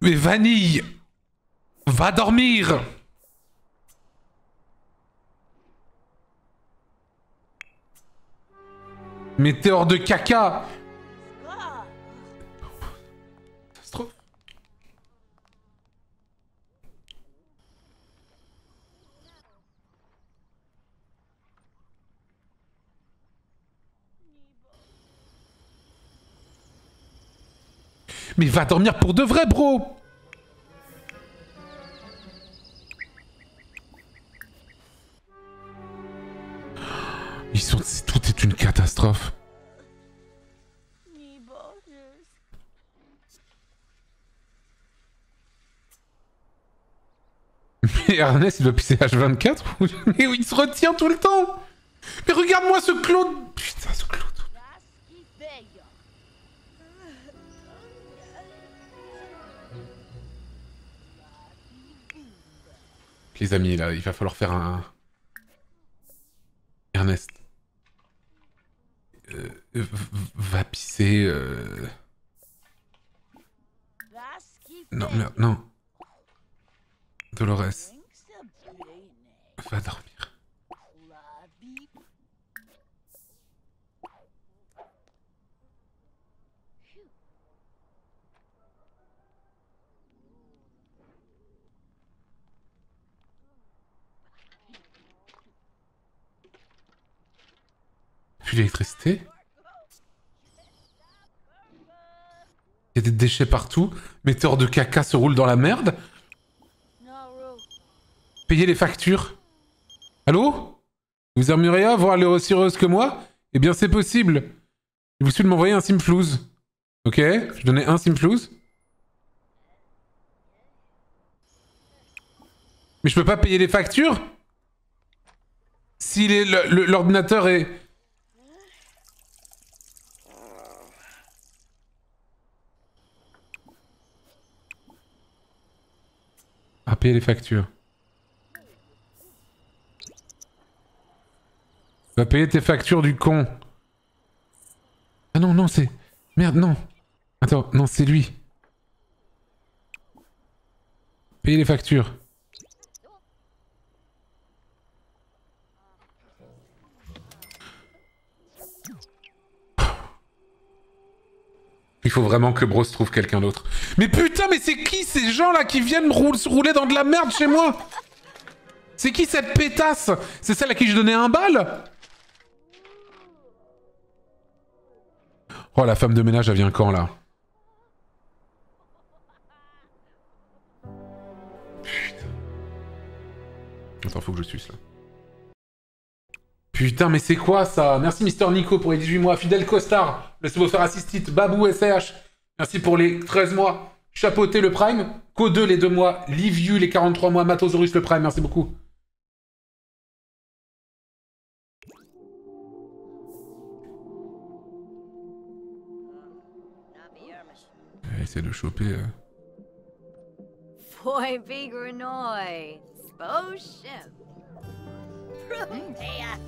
Mais Vanille Va dormir Météore de caca Mais va dormir pour de vrai, bro. Ils sont... Tout est une catastrophe. Mais Ernest, il doit pisser H24 ou- Mais il se retient tout le temps. Mais regarde-moi ce Claude Les amis, là, il va falloir faire un... Ernest. Euh, va pisser... euh, Non, merde, non. Dolores, va dormir. Puis l'électricité Il y a des déchets partout. Metteur de caca se roule dans la merde. Payer les factures. Allô? Vous aimeriez avoir l'air aussi heureuse que moi? Eh bien, c'est possible. Il vous suffit de m'envoyer un simflouz. Ok? Je donnais un simflouz. Mais je peux pas payer les factures? Si l'ordinateur est... Payer les factures. Va payer tes factures du con. Ah non, non, c'est... Merde, non. Attends, non, c'est lui. Payer les factures. Faut vraiment que Bros trouve quelqu'un d'autre. Mais putain, mais c'est qui ces gens-là qui viennent rouler dans de la merde chez moi? C'est qui cette pétasse? C'est celle à qui je donnais un bal? Oh, la femme de ménage, elle vient quand, là? Putain. Attends, faut que je suisse, là. Putain, mais c'est quoi ça? Merci Mister Nico pour les 18 mois. Fidèle Costard, le subwoofer assistit. Babou SH, merci pour les 13 mois. Chapeauté le Prime. Co2 les 2 mois. Liviu les 43 mois. Matosaurus le Prime, merci beaucoup. On va essayer de choper. euh. Boy,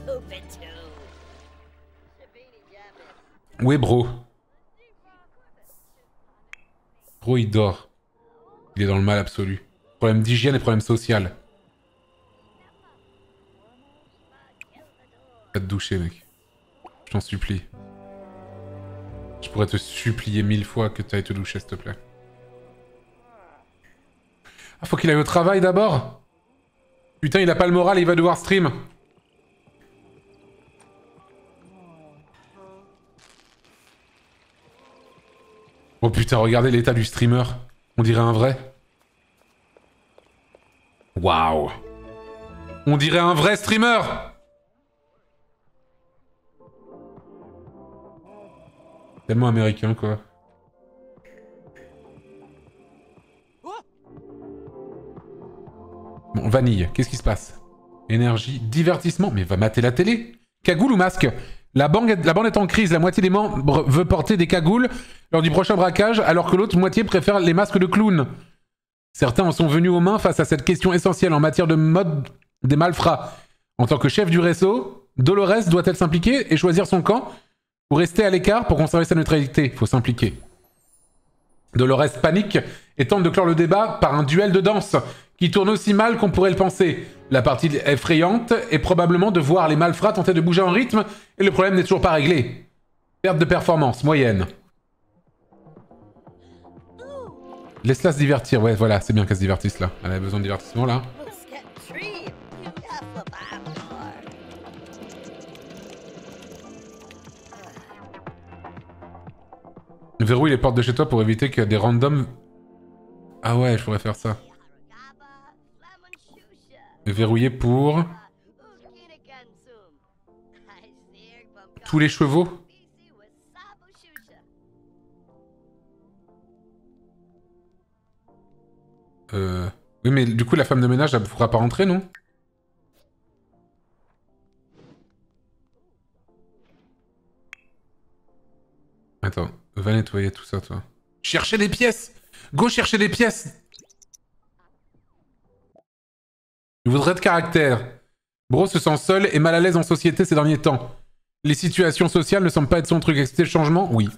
hoopitu. Où est Bro Bro, il dort. Il est dans le mal absolu. Problème d'hygiène et problème social. Va te doucher, mec. Je t'en supplie. Je pourrais te supplier mille fois que tu ailles te doucher, s'il te plaît. Ah, faut qu'il aille au travail d'abord? Putain, il a pas le moral, il va devoir stream. Oh putain, regardez l'état du streamer. On dirait un vrai. Waouh. On dirait un vrai streamer. Tellement américain, quoi. Bon, vanille, qu'est-ce qui se passe? Énergie, divertissement, mais va mater la télé. Cagoule ou masque? La bande, est, en crise, la moitié des membres veut porter des cagoules lors du prochain braquage, alors que l'autre moitié préfère les masques de clown. Certains en sont venus aux mains face à cette question essentielle en matière de mode des malfrats. En tant que chef du réseau, Dolores doit-elle s'impliquer et choisir son camp ou rester à l'écart pour conserver sa neutralité? Faut s'impliquer. Dolores panique et tente de clore le débat par un duel de danse qui tourne aussi mal qu'on pourrait le penser. La partie effrayante est probablement de voir les malfrats tenter de bouger en rythme et le problème n'est toujours pas réglé. Perte de performance moyenne. Laisse-la se divertir, ouais voilà, c'est bien qu'elle se divertisse là. Elle a besoin de divertissement là. Verrouille les portes de chez toi pour éviter que des randoms... Ah ouais, je pourrais faire ça. Verrouiller pour tous les chevaux. Euh... Oui mais du coup la femme de ménage elle pourra pas rentrer non? Attends, va nettoyer tout ça toi. Cherchez des pièces Go chercher des pièces Niveau de caractère. Bro se sent seul et mal à l'aise en société ces derniers temps. Les situations sociales ne semblent pas être son truc. Accepter le changement Oui.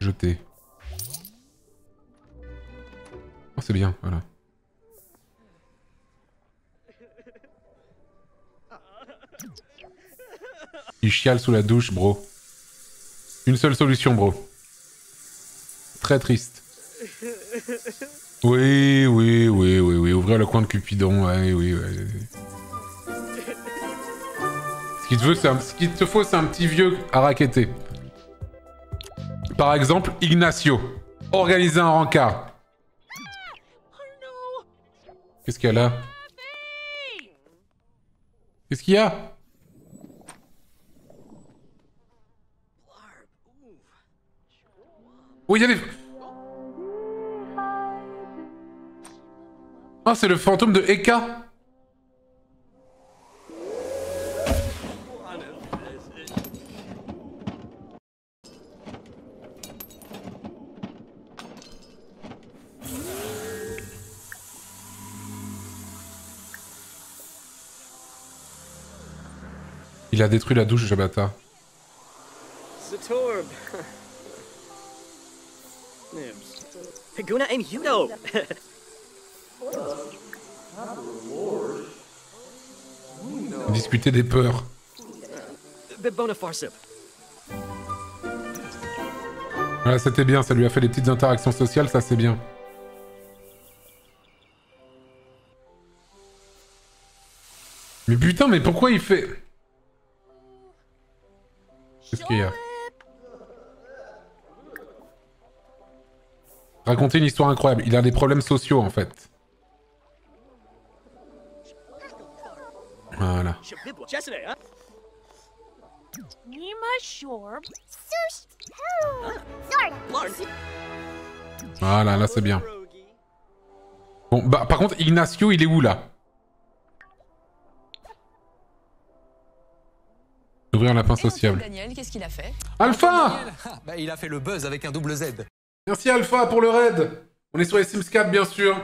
Jeter. Oh, c'est bien, voilà. Il chiale sous la douche, bro. Une seule solution, bro. Très triste. Oui, oui, oui, oui, oui. Ouvrir le coin de Cupidon, ouais, oui, oui. Ce qu'il te, te faut, c'est un petit vieux à raqueter. Par exemple, Ignacio. Organiser un rencard. Qu'est-ce qu'il y a là? Qu'est-ce qu'il y a? Oh, il y a des... Ah, c'est le fantôme de Eka. Il a détruit la douche, Jabata. Discuter des peurs. Voilà, c'était bien, ça lui a fait des petites interactions sociales, ça c'est bien. Mais putain, mais pourquoi il fait... Qu'est-ce qu'il y a? Raconter une histoire incroyable. Il a des problèmes sociaux en fait. Larn. Voilà, là c'est bien. Bon, bah par contre, Ignacio, il est où là? Ouvrir un lapin sociable. Daniel, qu'est-ce qu'il a fait? Alpha Ah, bah, il a fait le buzz avec un double Z. Merci Alpha pour le raid. On est sur les Sims 4 bien sûr.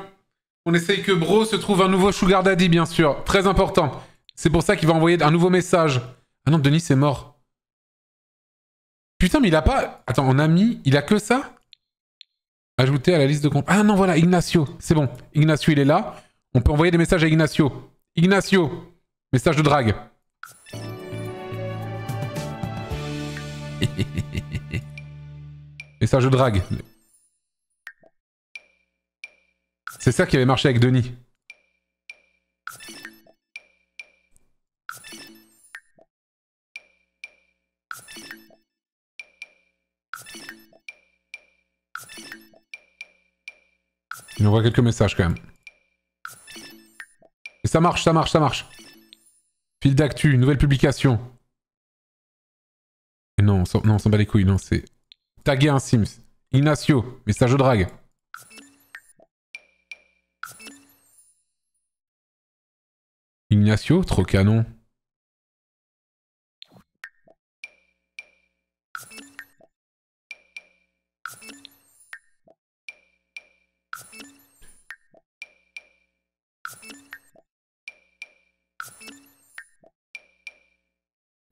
On essaye que Bro se trouve un nouveau Sugar Daddy bien sûr. Très important. C'est pour ça qu'il va envoyer un nouveau message. Ah non, Denis c'est mort. Putain, mais il a pas... Attends, en ami, il a que ça? Ajouter à la liste de comptes. Ah non, voilà, Ignacio. C'est bon. Ignacio, il est là. On peut envoyer des messages à Ignacio. Ignacio. Message de drague. Message de drague. C'est ça qui avait marché avec Denis. Il envoie quelques messages quand même. Et ça marche, ça marche, ça marche. Fil d'actu, nouvelle publication. Et non, on s'en non, on s'en bat les couilles, non, c'est... Taguer un Sims. Ignacio, message de drague. Ignacio, trop canon.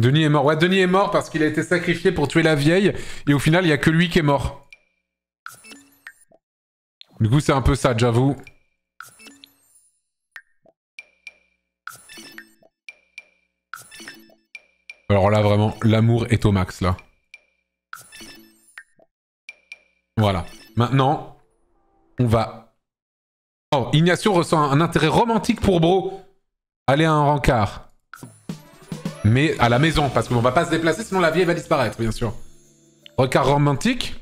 Denis est mort. Ouais, Denis est mort parce qu'il a été sacrifié pour tuer la vieille. Et au final, il y a que lui qui est mort. Du coup, c'est un peu ça, j'avoue. Alors là, vraiment, l'amour est au max, là. Voilà. Maintenant, on va... Oh, Ignacio ressent un intérêt romantique pour Bro. Aller à un rencard. Mais à la maison, parce qu'on va pas se déplacer, sinon la vieille va disparaître, bien sûr. Rencard romantique.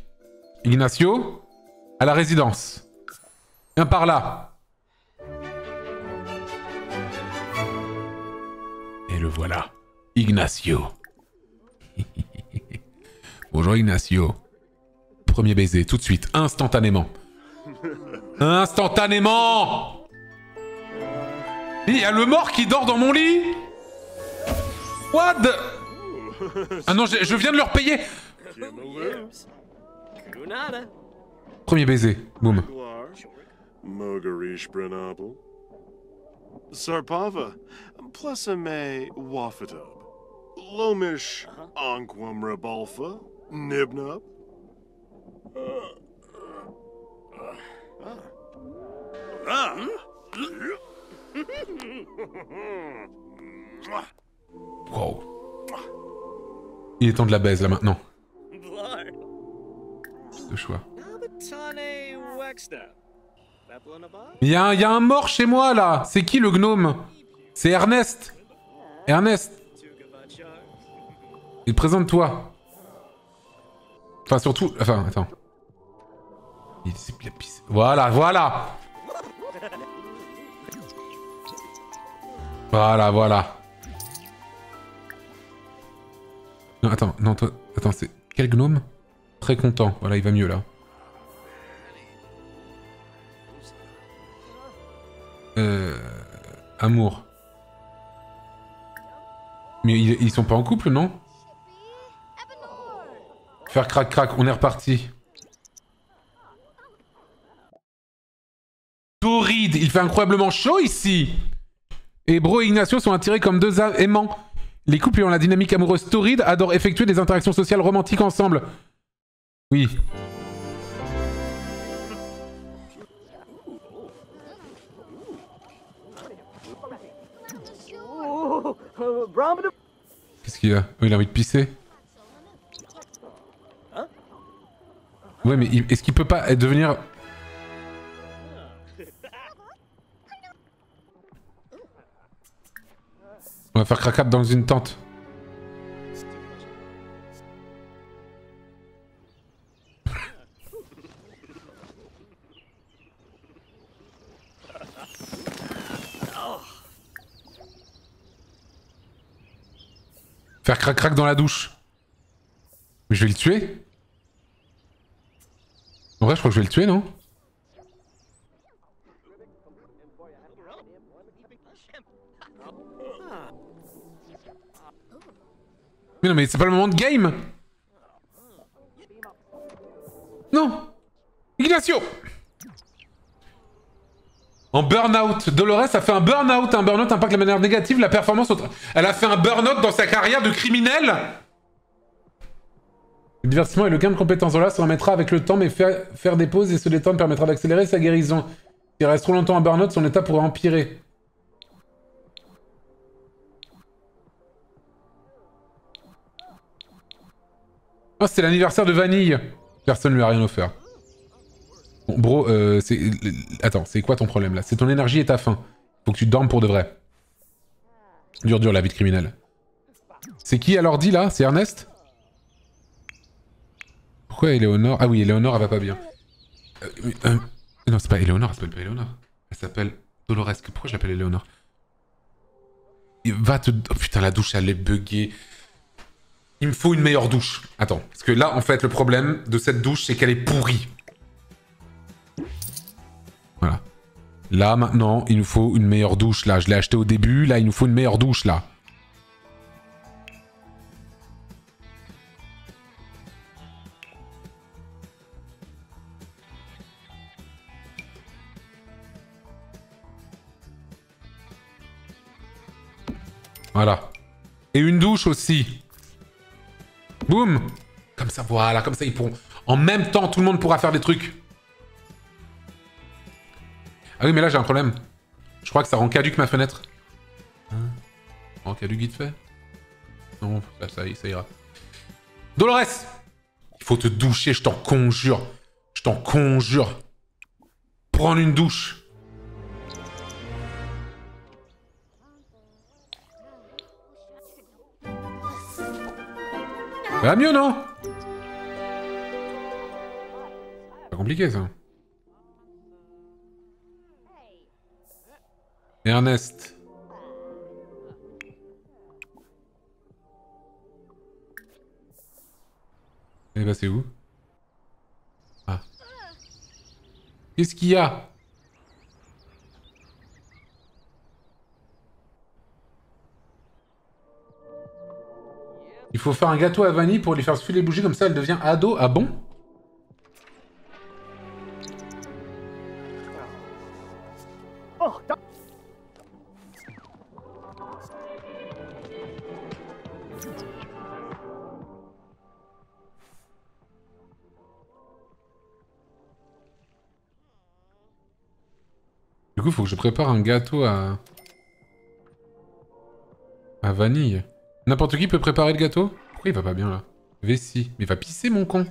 Ignacio. À la résidence. Viens par là. Et le voilà. Ignacio. Bonjour Ignacio. Premier baiser, tout de suite, instantanément. Instantanément Il y a le mort qui dort dans mon lit What the- Ah non, je, je viens de leur payer. Premier baiser, boum. Mogarish Branaple. Sarpava, Plusame Wafatob. Lomish Anquam Rebalfa. Nibnub. Wow. Il est temps de la baise là maintenant. Ce choix. Il y, a y a un mort chez moi là. C'est qui le gnome? C'est Ernest. Ernest, il présente-toi. Enfin surtout, enfin attends. Il, il a pissé. Voilà, voilà. Voilà, voilà. Non, attends, non, toi, attends, c'est quel gnome Très content. Voilà, il va mieux là. Euh, amour. Mais ils, ils sont pas en couple, non Faire crac crac, on est reparti. Torride, il fait incroyablement chaud ici Et Bro et Ignacio sont attirés comme deux aimants. Les couples ayant la dynamique amoureuse torride adorent effectuer des interactions sociales romantiques ensemble. Oui. Qu'est-ce qu'il a? Oh, Il a envie de pisser Ouais, mais est-ce qu'il peut pas devenir... On va faire cracap dans une tente. Faire crac dans la douche. Mais je vais le tuer En vrai, je crois que je vais le tuer, non? Mais non, mais c'est pas le moment de game Non Ignacio En burn-out. Dolores a fait un burn-out. Un burn-out impacte la manière négative la performance. Elle a fait un burn-out dans sa carrière de criminel Le divertissement et le gain de compétences là se remettra avec le temps, mais faire, faire des pauses et se détendre permettra d'accélérer sa guérison. S'il reste trop longtemps en burn-out, son état pourrait empirer. Oh, c'est l'anniversaire de Vanille Personne lui a rien offert. Bon, bro, euh, c'est... Attends, c'est quoi ton problème là? C'est ton énergie et ta faim. Faut que tu dormes pour de vrai. Dur, dur, la vie de criminel. C'est qui alors dit là? C'est Ernest? Pourquoi Eleonore? Ah oui, Eleonore, elle va pas bien. Euh, euh, non, c'est pas Eleonore, elle s'appelle pas Eleonore. Elle s'appelle Dolores. Pourquoi je l'appelle Eleonore? Va te... Oh putain, la douche, elle est buggée. Il me faut une meilleure douche. Attends, parce que là, en fait, le problème de cette douche, c'est qu'elle est pourrie. Voilà. Là, maintenant, il nous faut une meilleure douche, là. Je l'ai acheté au début, là, il nous faut une meilleure douche, là. Voilà. Et une douche aussi. Boum Comme ça, voilà, comme ça, ils pourront... En même temps, tout le monde pourra faire des trucs. Ah oui, mais là, j'ai un problème. Je crois que ça rend caduque ma fenêtre. Hein Rend caduque vite fait Non, ça, ça, ça ira. Dolores Il faut te doucher, je t'en conjure. Je t'en conjure. Prendre une douche. Ça va mieux, non C'est compliqué, ça. Ernest. Eh bah c'est où? Ah. Qu'est-ce qu'il y a? Il faut faire un gâteau à vanille pour lui faire suer les bougies, comme ça elle devient ado. Ah bon? Du coup, faut que je prépare un gâteau à... À vanille. N'importe qui peut préparer le gâteau Pourquoi il va pas bien là Vessie. Mais il va pisser mon con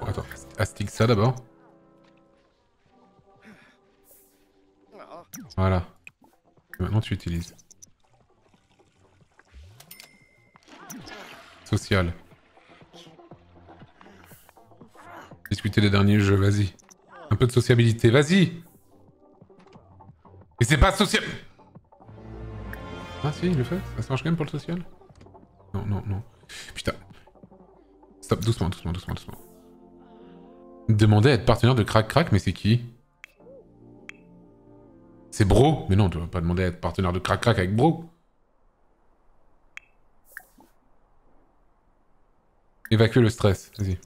Bon, Attends, astique ça d'abord. Voilà. Maintenant tu utilises. Social. Discuter des derniers jeux, vas-y. Un peu de sociabilité, vas-y Et c'est pas social... Ah si, il le fait Ça marche quand même pour le social Non, non, non. Putain. Stop, doucement, doucement, doucement, doucement. Demander à être partenaire de Crac Crac, mais c'est qui? C'est Bro Mais non, tu vas pas demander à être partenaire de Crac Crac avec Bro. Évacuer le stress, vas-y.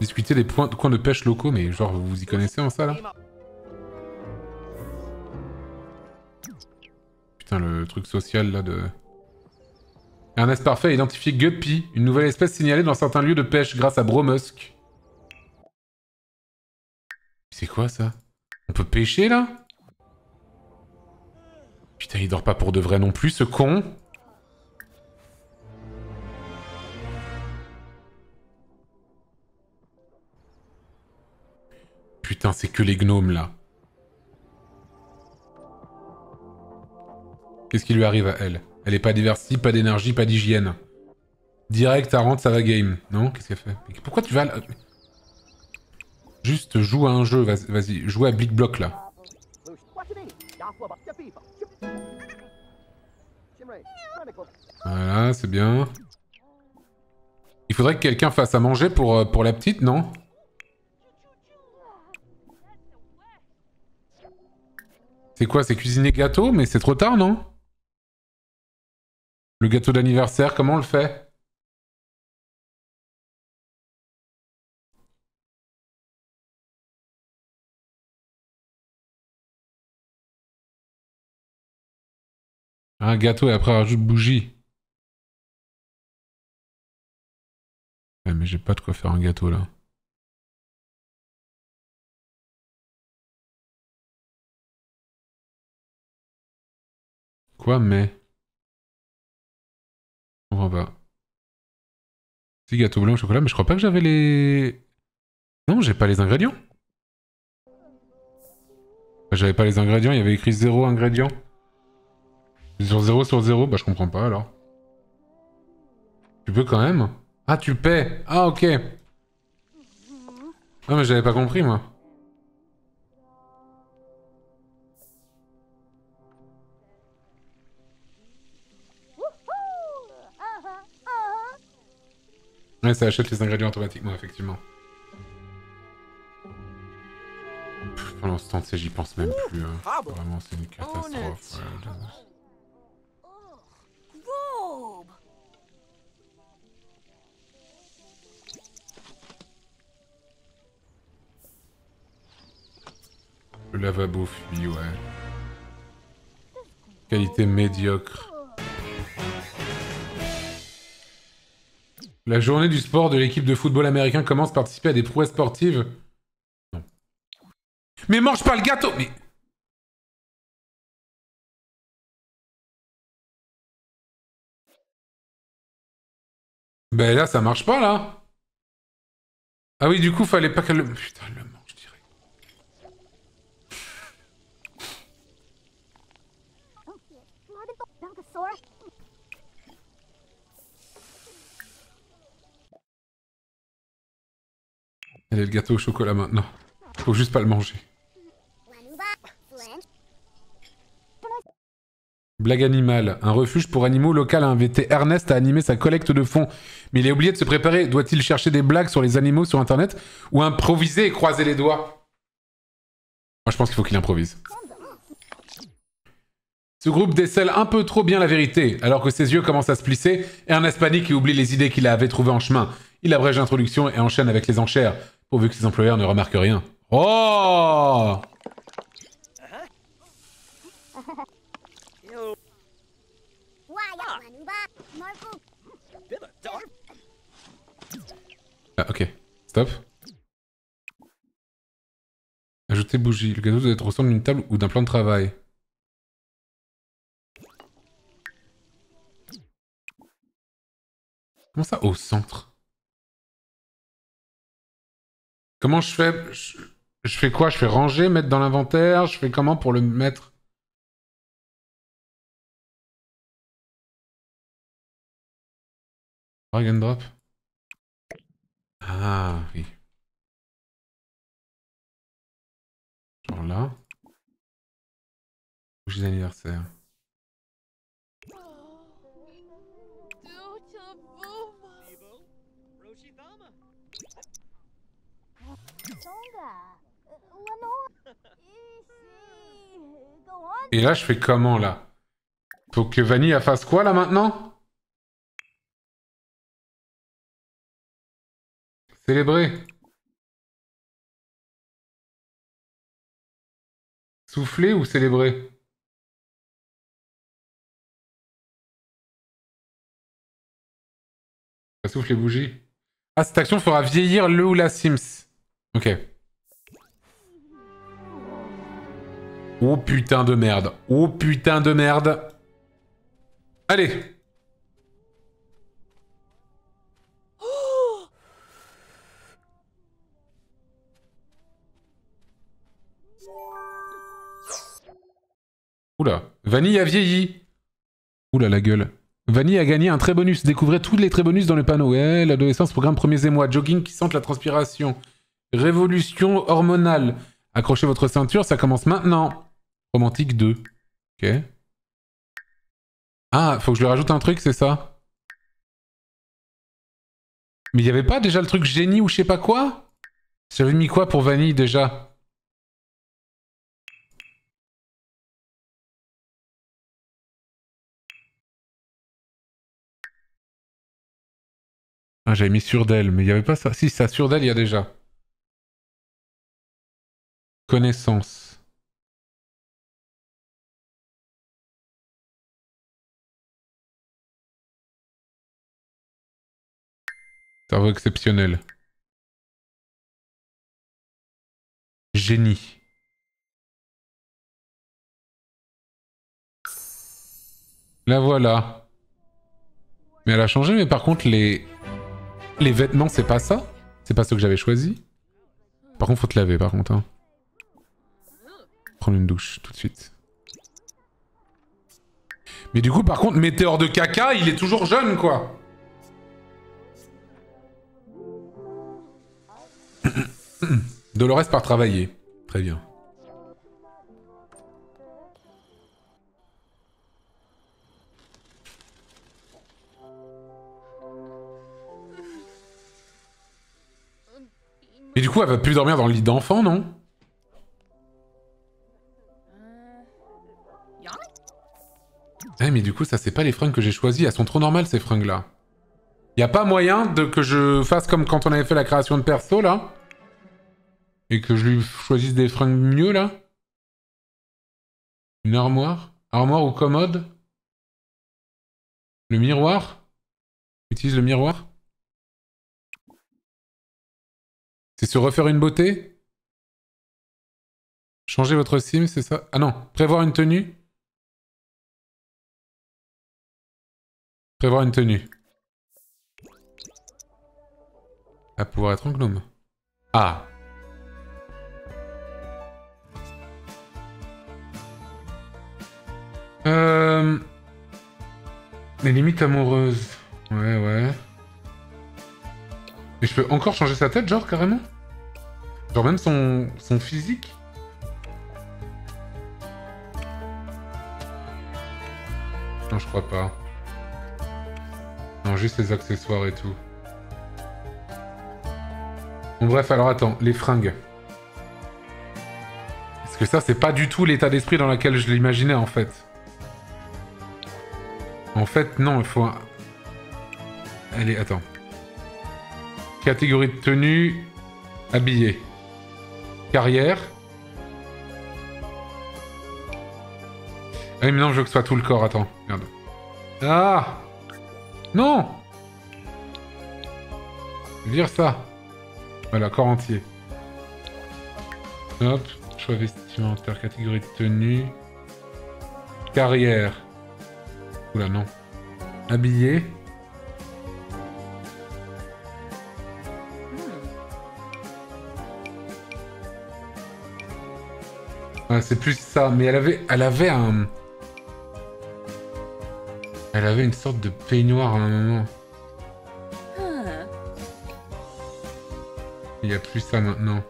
Discuter des points, coins de pêche locaux, mais genre vous vous y connaissez en ça là Putain le truc social là de... Ernest Parfait a identifié Guppy, une nouvelle espèce signalée dans certains lieux de pêche grâce à Bromusk. C'est quoi ça? On peut pêcher là? Putain il dort pas pour de vrai non plus ce con Putain, c'est que les gnomes, là. Qu'est-ce qui lui arrive à elle? Elle est pas diversie, pas d'énergie, pas d'hygiène. Direct à rente, ça va game. Non? Qu'est-ce qu'elle fait? Pourquoi tu vas... là? Juste joue à un jeu, vas- vas-y. Joue à Blick Block, là. Voilà, c'est bien. Il faudrait que quelqu'un fasse à manger pour, euh, pour la petite, non? C'est quoi C'est cuisiner gâteau Mais c'est trop tard, non? Le gâteau d'anniversaire, comment on le fait? Un gâteau et après rajoute bougie. Ouais, mais j'ai pas de quoi faire un gâteau là. Quoi, mais? Je comprends pas. Si, gâteau blanc au chocolat, mais je crois pas que j'avais les... Non, j'ai pas les ingrédients. J'avais pas les ingrédients, il y avait écrit zéro ingrédient. Sur 0 sur 0, bah je comprends pas alors. Tu peux quand même? Ah, tu paies Ah, ok. Non, mais j'avais pas compris, moi. Ouais, ça achète les ingrédients automatiquement, effectivement. Pff, Pendant ce temps, tu sais, j'y pense même plus. hein. Vraiment, c'est une catastrophe. ouais. Le lavabo fuit, ouais. Qualité médiocre. La journée du sport de l'équipe de football américain commence à participer à des prouesses sportives. Non. Mais mange pas le gâteau Mais... Ben là, ça marche pas, là. Ah oui, du coup, fallait pas qu'elle le... Putain, le mange direct. Allez, le gâteau au chocolat maintenant. Faut juste pas le manger. Blague animale. Un refuge pour animaux local a invité Ernest à animer sa collecte de fonds. Mais il a oublié de se préparer. Doit-il chercher des blagues sur les animaux sur internet ou improviser et croiser les doigts? Moi je pense qu'il faut qu'il improvise. Ce groupe décèle un peu trop bien la vérité, alors que ses yeux commencent à se plisser, Ernest panique et oublie les idées qu'il avait trouvées en chemin. Il abrège l'introduction et enchaîne avec les enchères, pourvu que ses employeurs ne remarquent rien. Oh. Ah, ok. Stop. Ajouter bougie. Le gâteau doit être au centre d'une table ou d'un plan de travail. Comment ça, au centre? Comment je fais je, fais quoi? Je fais ranger, mettre dans l'inventaire? Je fais comment pour le mettre? Drag and drop Ah, oui. Genre là. Bougie d'anniversaire. Et là, je fais comment, là? Faut que Vanille fasse quoi, là, maintenant? Célébrer. Souffler ou célébrer Ça souffle les bougies. Ah, cette action fera vieillir le ou la Sims. Ok. Oh putain de merde. Oh putain de merde. Allez. Oula. Vanille a vieilli. Oula la gueule. Vanille a gagné un très bonus. Découvrez tous les très bonus dans le panneau. Ouais, l'adolescence, programme premiers émois. Jogging qui sente la transpiration. Révolution hormonale. Accrochez votre ceinture, ça commence maintenant. Romantique 2. Ok. Ah, faut que je lui rajoute un truc, c'est ça? Mais il y avait pas déjà le truc génie ou je sais pas quoi? J'avais mis quoi pour Vanille déjà? Ah, j'avais mis sur d'elle, mais il y avait pas ça. Si, ça sur d'elle, il y a déjà. Connaissance. Cerveau exceptionnel. Génie. La voilà. Mais elle a changé, mais par contre, les... Les vêtements, c'est pas ça? C'est pas ce que j'avais choisi Par contre, faut te laver, par contre. Hein. Prendre une douche, tout de suite. Mais du coup, par contre, météore de caca, il est toujours jeune, quoi Dolores part travailler. Très bien. Et du coup, elle va plus dormir dans le lit d'enfant, non? Eh, mais du coup, ça, c'est pas les fringues que j'ai choisies. Elles sont trop normales, ces fringues-là. Y a pas moyen de que je fasse comme quand on avait fait la création de perso, là Et que je lui choisisse des fringues mieux, là? Une armoire? Armoire ou commode? Le miroir? Utilise le miroir? C'est se refaire une beauté? Changer votre sim, c'est ça? Ah non, prévoir une tenue? Prévoir une tenue. À pouvoir être en gnome. Ah. Euh... Les limites amoureuses. Ouais, ouais. Et je peux encore changer sa tête, genre, carrément? Genre même son, son physique? Non, je crois pas. Juste les accessoires et tout. Bon bref, alors attends, les fringues. Parce que ça, c'est pas du tout l'état d'esprit dans lequel je l'imaginais en fait. En fait, non, il faut... Allez, attends. Catégorie de tenue, habillé. Carrière. Ah oui, mais non, je veux que ce soit tout le corps, attends. Merde. Ah Non Vire ça. Voilà, corps entier. Hop, choix vestimentaire, catégorie de tenue. Carrière. Oula, non. Habillé. Ouais, c'est plus ça, mais elle avait, elle avait un... Elle avait une sorte de peignoir à un moment. Huh. Il y a plus ça maintenant.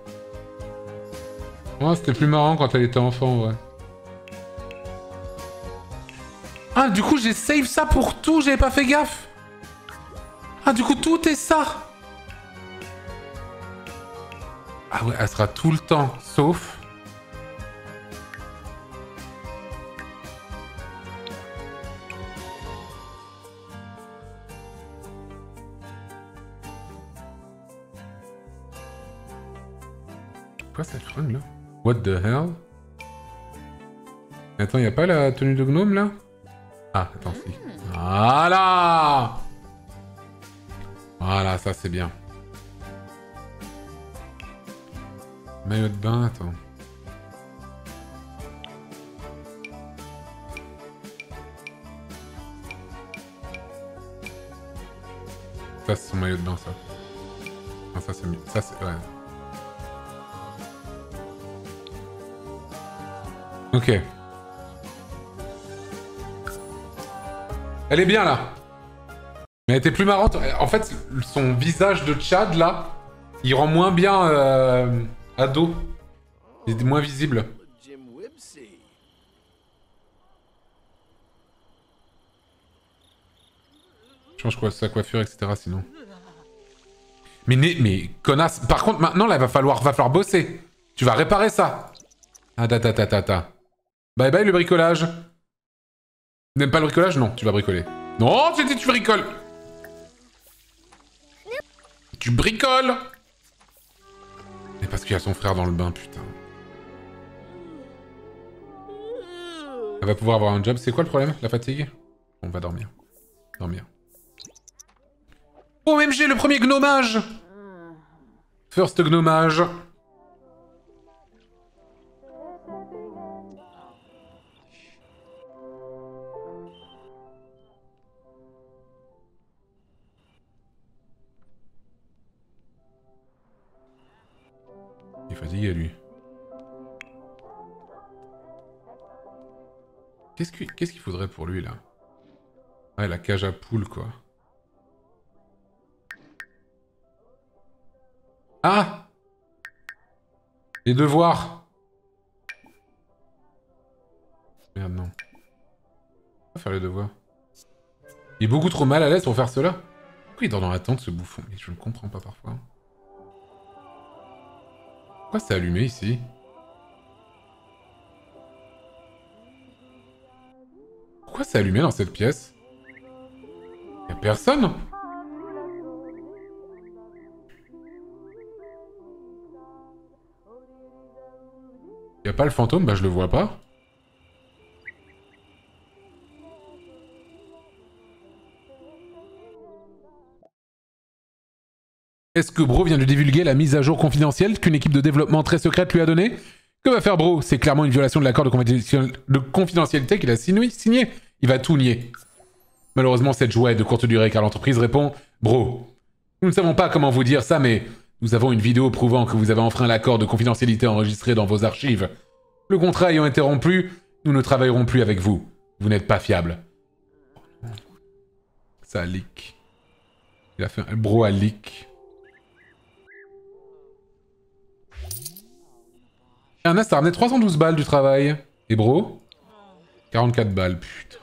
Oh, c'était plus marrant quand elle était enfant, ouais. Ah, du coup, j'ai save ça pour tout, j'avais pas fait gaffe. Ah, du coup, tout est ça. Ah ouais, elle sera tout le temps, sauf... What the hell? Attends, y a pas la tenue de gnome là? Ah, attends, si. Voilà Voilà, ça c'est bien. Maillot de bain, attends. Ça c'est son maillot de bain, ça. Non, ça c'est. Ça c'est... Ouais. Ok. Elle est bien là. Mais elle était plus marrante. En fait, son visage de Chad là, il rend moins bien euh, ado. Il est moins visible. Change quoi sa coiffure, etc. Sinon. Mais, mais connasse. Par contre, maintenant là, il va falloir, va falloir bosser. Tu vas réparer ça. Ah, ta ta ta ta ta. Bye bye le bricolage. N'aimes pas le bricolage? Non, tu vas bricoler. Non, tu dis tu bricoles. Tu bricoles. Mais parce qu'il y a son frère dans le bain, putain. Elle va pouvoir avoir un job. C'est quoi le problème La fatigue? On va dormir. Dormir. OMG, le premier gnomage First gnomage. Qu'est-ce qu'il faudrait pour lui, là? Ouais, la cage à poules, quoi. Ah Les devoirs Merde, non. On va faire les devoirs? Il est beaucoup trop mal à l'aise pour faire cela. Pourquoi il dort dans la tente, ce bouffon? Je ne comprends pas parfois. Pourquoi c'est allumé ici? C'est allumé dans cette pièce? Y'a personne? Y'a pas le fantôme? Bah je le vois pas. Est-ce que Bro vient de divulguer la mise à jour confidentielle qu'une équipe de développement très secrète lui a donnée? Que va faire Bro? C'est clairement une violation de l'accord de, confidentialité qu'il a signé. Il va tout nier. Malheureusement, cette joie est de courte durée car l'entreprise répond Bro, nous ne savons pas comment vous dire ça, mais nous avons une vidéo prouvant que vous avez enfreint l'accord de confidentialité enregistré dans vos archives. Le contrat ayant été rompu, nous ne travaillerons plus avec vous. Vous n'êtes pas fiable. Ça leak. Il a fait un bro à leak. Ernest a ramené 312 balles du travail. Et bro? 44 balles, putain.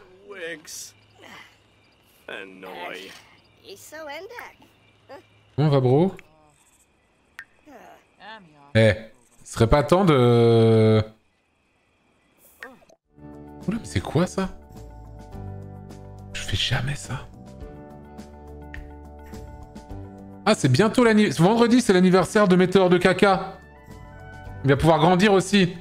Comment va bro. Eh, ce serait pas temps de... Oula, mais c'est quoi ça? Je fais jamais ça. Ah, c'est bientôt l'anniversaire. Vendredi, c'est l'anniversaire de Météore de caca. Il va pouvoir grandir aussi.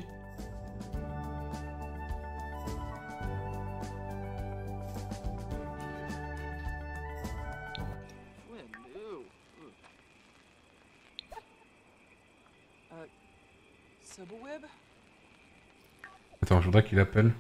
Attends, je voudrais qu'il appelle.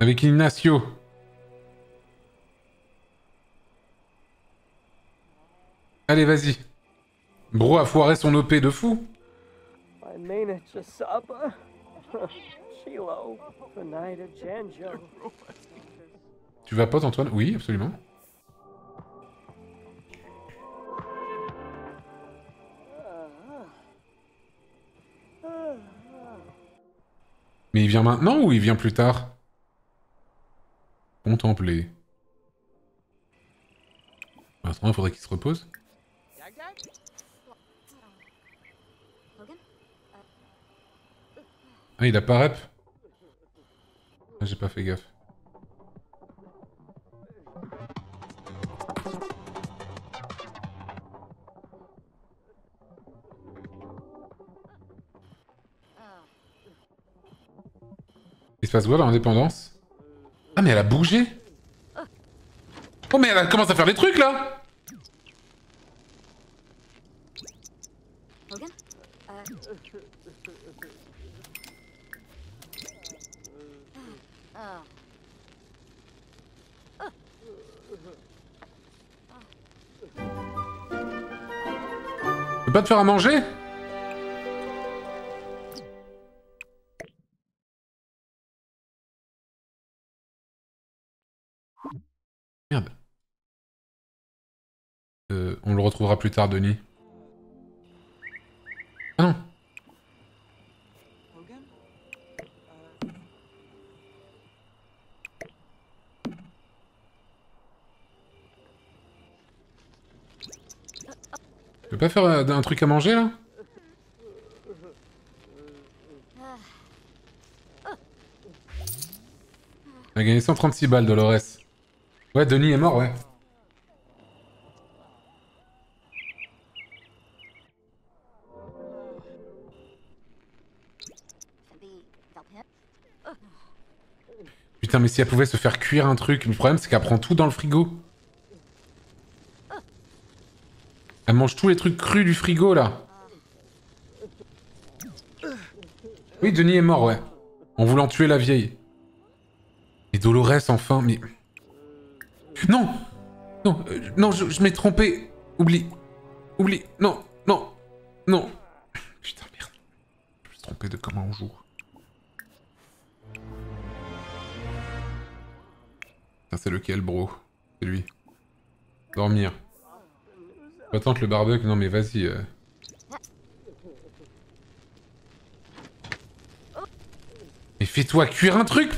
Avec Ignacio. Allez, vas-y. Bro a foiré son OP de fou. I mean it, Tu vas pas, Antoine? Oui, absolument. Mais il vient maintenant ou il vient plus tard? Contempler. Attends, il faudrait qu'il se repose. Ah, il a pas rep J'ai pas fait gaffe. Il se passe quoi dans l'indépendance? Ah mais elle a bougé! Oh mais elle commence à faire des trucs là Tu peux pas te faire à manger? Merde. Euh, on le retrouvera plus tard, Denis. Ah non. Peux pas faire euh, un truc à manger là? On a gagné 136 balles, Dolores. Ouais, Denis est mort, ouais. Putain, mais si elle pouvait se faire cuire un truc, le problème c'est qu'elle prend tout dans le frigo. Elle mange tous les trucs crus du frigo là. Oui, Denis est mort, ouais. En voulant tuer la vieille. Et Dolores, enfin, mais... Non Non, euh, non, je, m'ai trompé. Oublie. Oublie. Non, non, non. Putain, merde. Je me suis trompé de comment on joue. Ça, c'est lequel, bro? C'est lui. Dormir. Tant que le barbecue, non mais vas-y. euh. Mais fais-toi cuire un truc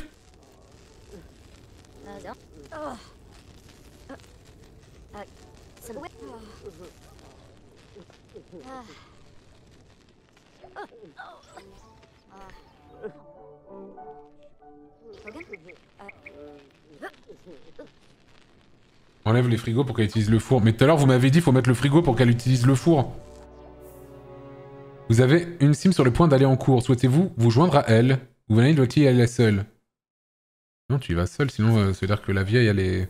Enlève les frigos pour qu'elle utilise le four. Mais tout à l'heure, vous m'avez dit faut mettre le frigo pour qu'elle utilise le four. Vous avez une sim sur le point d'aller en cours. Souhaitez-vous vous joindre à elle? Vous venez doit y aller seule? Non, tu y vas seule, sinon euh, ça veut dire que la vieille, elle est...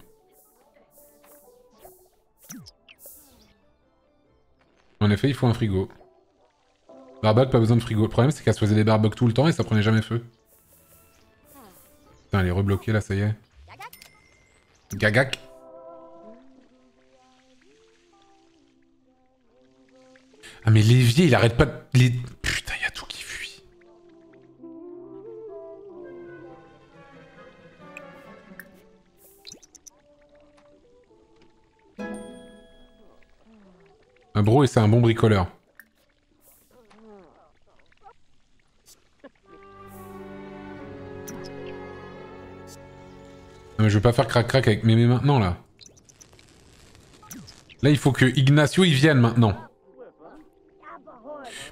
En effet, il faut un frigo. Barbecue, pas besoin de frigo. Le problème, c'est qu'elle se faisait des barbecues tout le temps et ça prenait jamais feu. Putain, elle est rebloquée là, ça y est. Gagak. Ah mais l'évier, il arrête pas de... Putain, y a tout qui fuit. Un bro et c'est un bon bricoleur. Non, mais je vais pas faire crac-crac avec mémé maintenant, là. Là, il faut que Ignacio, il vienne maintenant.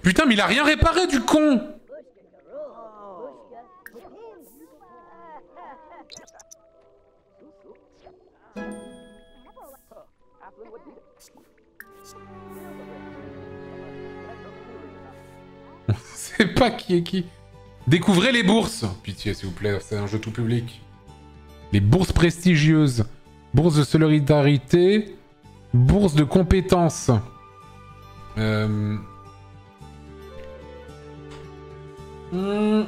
Putain, mais il a rien réparé, du con On sait pas qui est qui. Découvrez les bourses Pitié, s'il vous plaît, c'est un jeu tout public. Les bourses prestigieuses. Bourse de solidarité. Bourse de compétences. Euh... hmm.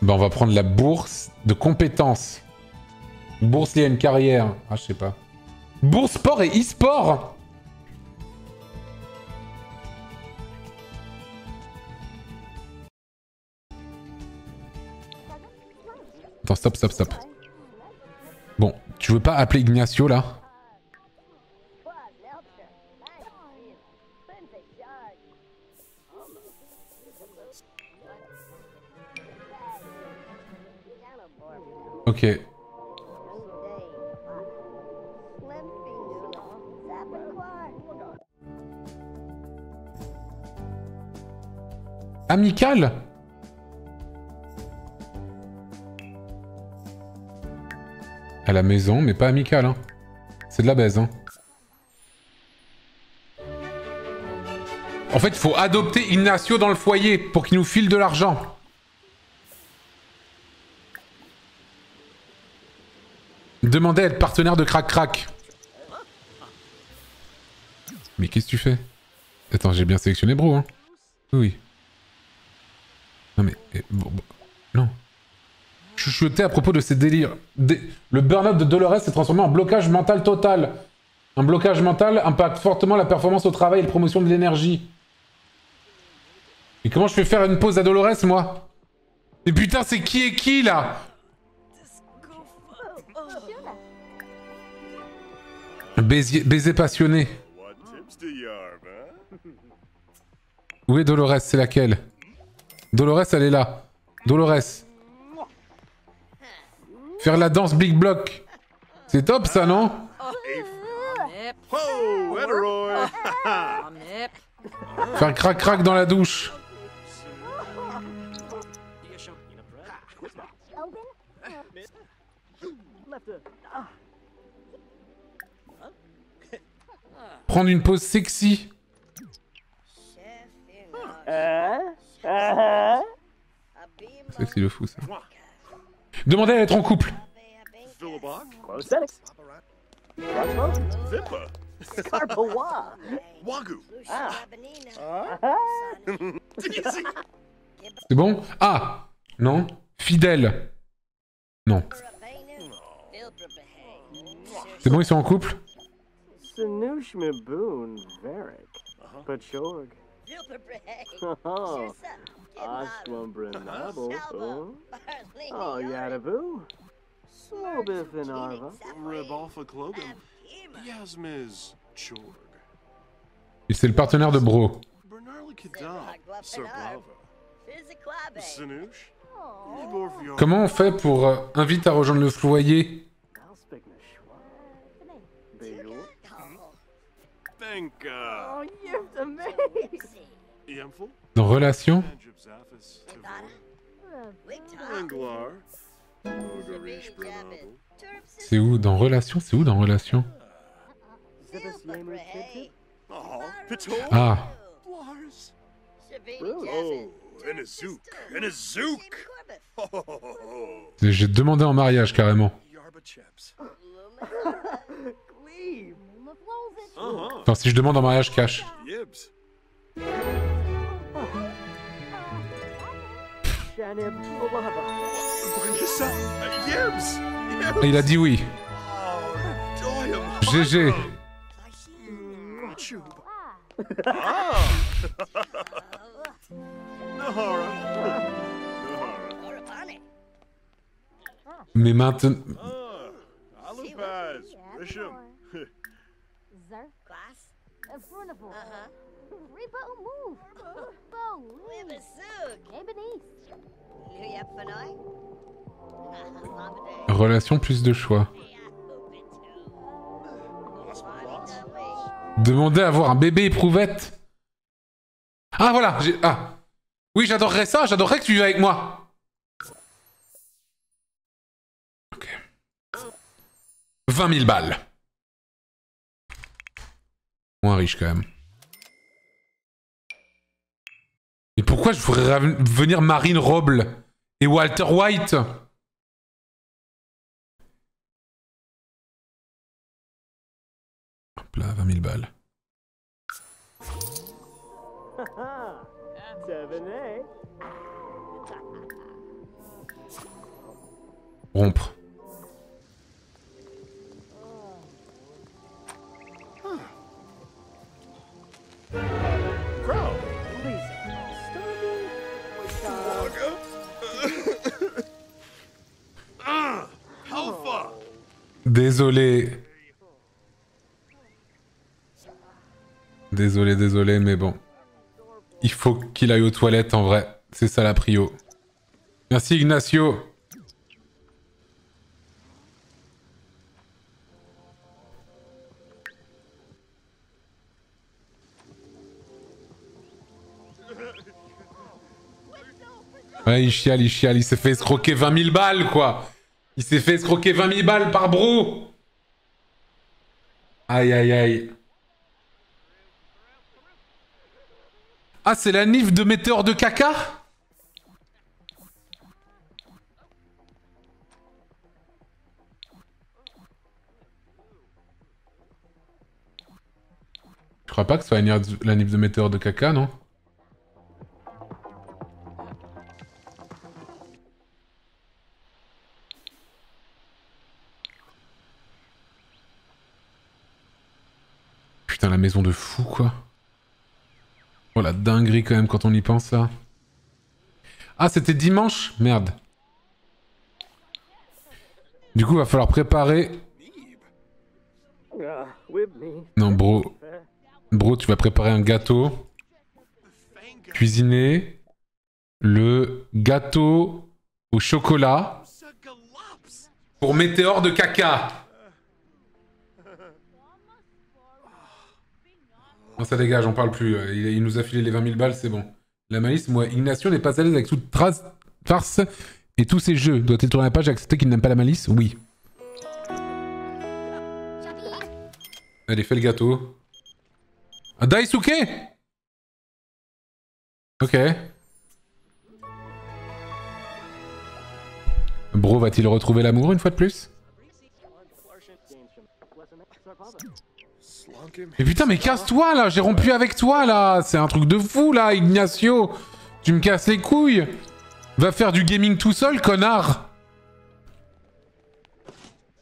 Ben, on va prendre la bourse de compétences. Bourse liée à une carrière. Ah, je sais pas. Bourse sport et e-sport Attends, stop, stop, stop. Tu veux pas appeler Ignacio là? Ok. Amical? À la maison, mais pas amical, hein. C'est de la baise, hein. En fait, il faut adopter Ignacio dans le foyer pour qu'il nous file de l'argent. Demandez à être partenaire de Crac Crac. Mais qu'est-ce que tu fais? Attends, j'ai bien sélectionné Bro, hein Oui. Non mais... eh. Chuchoter à propos de ces délires. Dé- Le burn-out de Dolores s'est transformé en blocage mental total. Un blocage mental impacte fortement la performance au travail et la promotion de l'énergie. Et comment je fais faire une pause à Dolores, moi? Mais putain, c'est qui est qui, là? Baiser, baiser passionné. Où est Dolores? C'est laquelle? Dolores, elle est là. Dolores. Faire la danse Big Block. C'est top, ça, non? Faire crac-crac dans la douche. Prendre une pause sexy. Sexy le fou, ça. Demandez à être en couple. C'est bon? Ah! Non? Fidèle? Non. C'est bon, ils sont en couple? Oh. Yadaboo. Slobith and Arva. Rebalfa Clogan? Yasmiz Chorg? Et c'est le partenaire de Bro. Oh. Comment on fait pour euh, invite à rejoindre le foyer? Bagel. Benka? Oh, you're amazing. Yemful? Dans relation Anjibzaphis? Anglar? Ogarish Brenabo? C'est où Dans relation C'est où dans relation? Ah. J'ai demandé en mariage carrément. Enfin, si je demande en mariage cash. Il a dit oui. GG. Ah! Mais maintenant... Move. Bo. Relation plus de choix. Demander à avoir un bébé éprouvette. Ah voilà, j'ai... Ah. Oui, j'adorerais ça, j'adorerais que tu viennes avec moi. Ok. 20 000 balles. Moins riche quand même. Mais pourquoi je rav- venir Marine Roble et Walter White Hop là, 20 000 balles. Rompre. Désolé. Désolé, désolé, mais bon. Il faut qu'il aille aux toilettes en vrai. C'est ça la prio. Merci Ignacio. Ouais, il chiale, il chiale, il s'est fait escroquer 20 000 balles, quoi. Il s'est fait escroquer 20 000 balles par bro. Aïe, aïe, aïe. Ah, c'est la nif de météore de caca? Je crois pas que ce soit la nif- de météore de caca, non? Maison de fou, quoi. Oh la dinguerie quand même quand on y pense là. Ah, c'était dimanche? Merde. Du coup, va falloir préparer... Non, bro. Bro, tu vas préparer un gâteau. Cuisiner le gâteau au chocolat pour météore de caca. Non, ça dégage, on parle plus. Il, il nous a filé les 20 000 balles, c'est bon. La malice, moi, Ignacio n'est pas à l'aise avec toute trace, farce et tous ces jeux. Doit-il tourner la page et accepter qu'il n'aime pas la malice? Oui. Allez, fais le gâteau. Ah, Daisuke Ok. Bro, va-t-il retrouver l'amour une fois de plus? Mais putain, mais casse-toi là J'ai rompu avec toi là. C'est un truc de fou là, Ignacio. Tu me casses les couilles. Va faire du gaming tout seul, connard.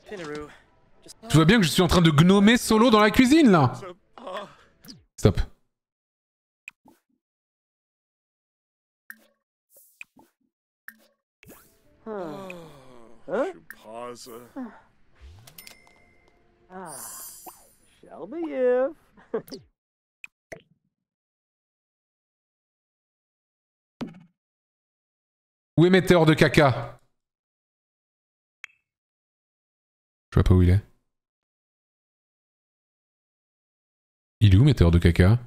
Tu vois bien que je suis en train de gnomer solo dans la cuisine là. Stop. Huh? Où est Météore de caca? Je vois pas où il est. Il est où Météore de caca?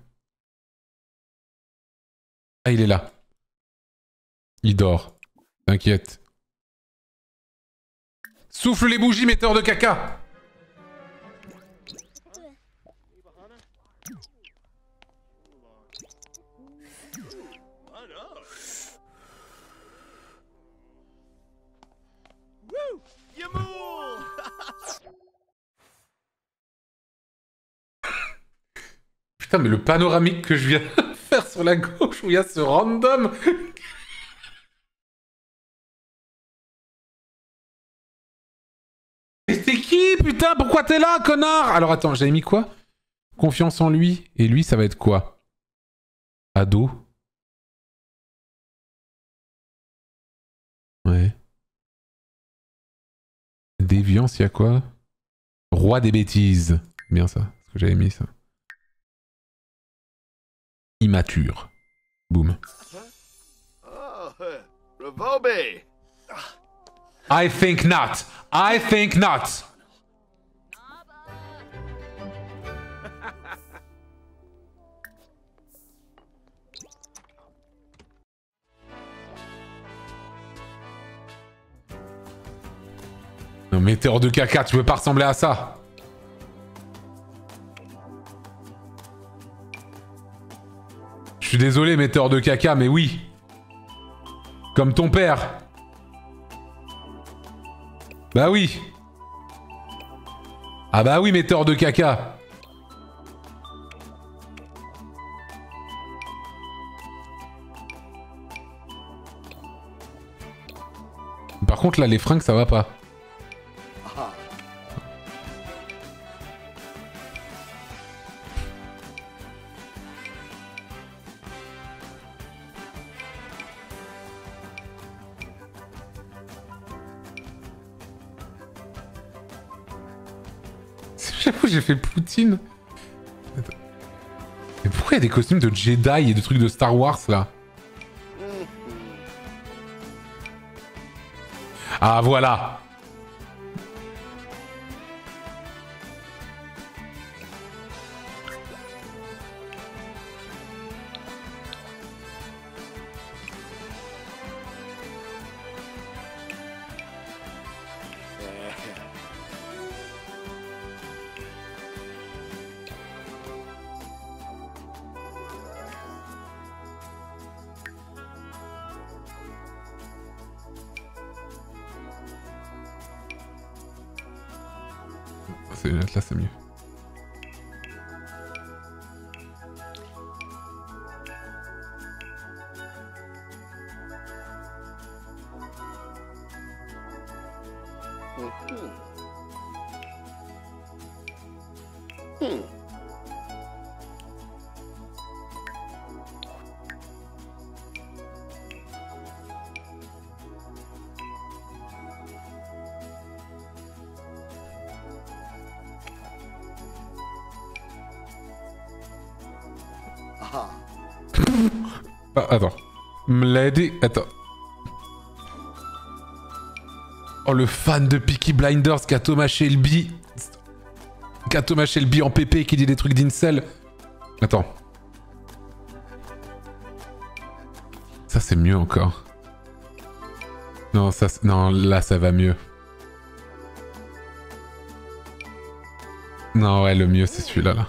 Ah, il est là. Il dort. T'inquiète. Souffle les bougies, Météore de caca Putain, mais le panoramique que je viens de faire sur la gauche où il y a ce random. T'es qui, putain? Pourquoi t'es là, connard? Alors attends, j'avais mis quoi? Confiance en lui. Et lui, ça va être quoi? Ado? Ouais. Déviance, il y a quoi? Roi des bêtises. Bien ça, ce que j'avais mis ça. immature. Boum. I think not. I think not. Non, météore de caca, tu veux pas ressembler à ça Je suis désolé, météore de caca, mais oui. Comme ton père. Bah oui. Ah bah oui, météore de caca. Par contre, là, les fringues, ça va pas. Mais pourquoi il y a des costumes de Jedi et de trucs de Star Wars là Ah voilà fan de Peaky Blinders qui Thomas Shelby... Qui Thomas Shelby en PP qui dit des trucs d'incel. Attends. Ça, c'est mieux encore. Non, ça... Non, là, ça va mieux. Non, ouais, le mieux, c'est celui-là, là.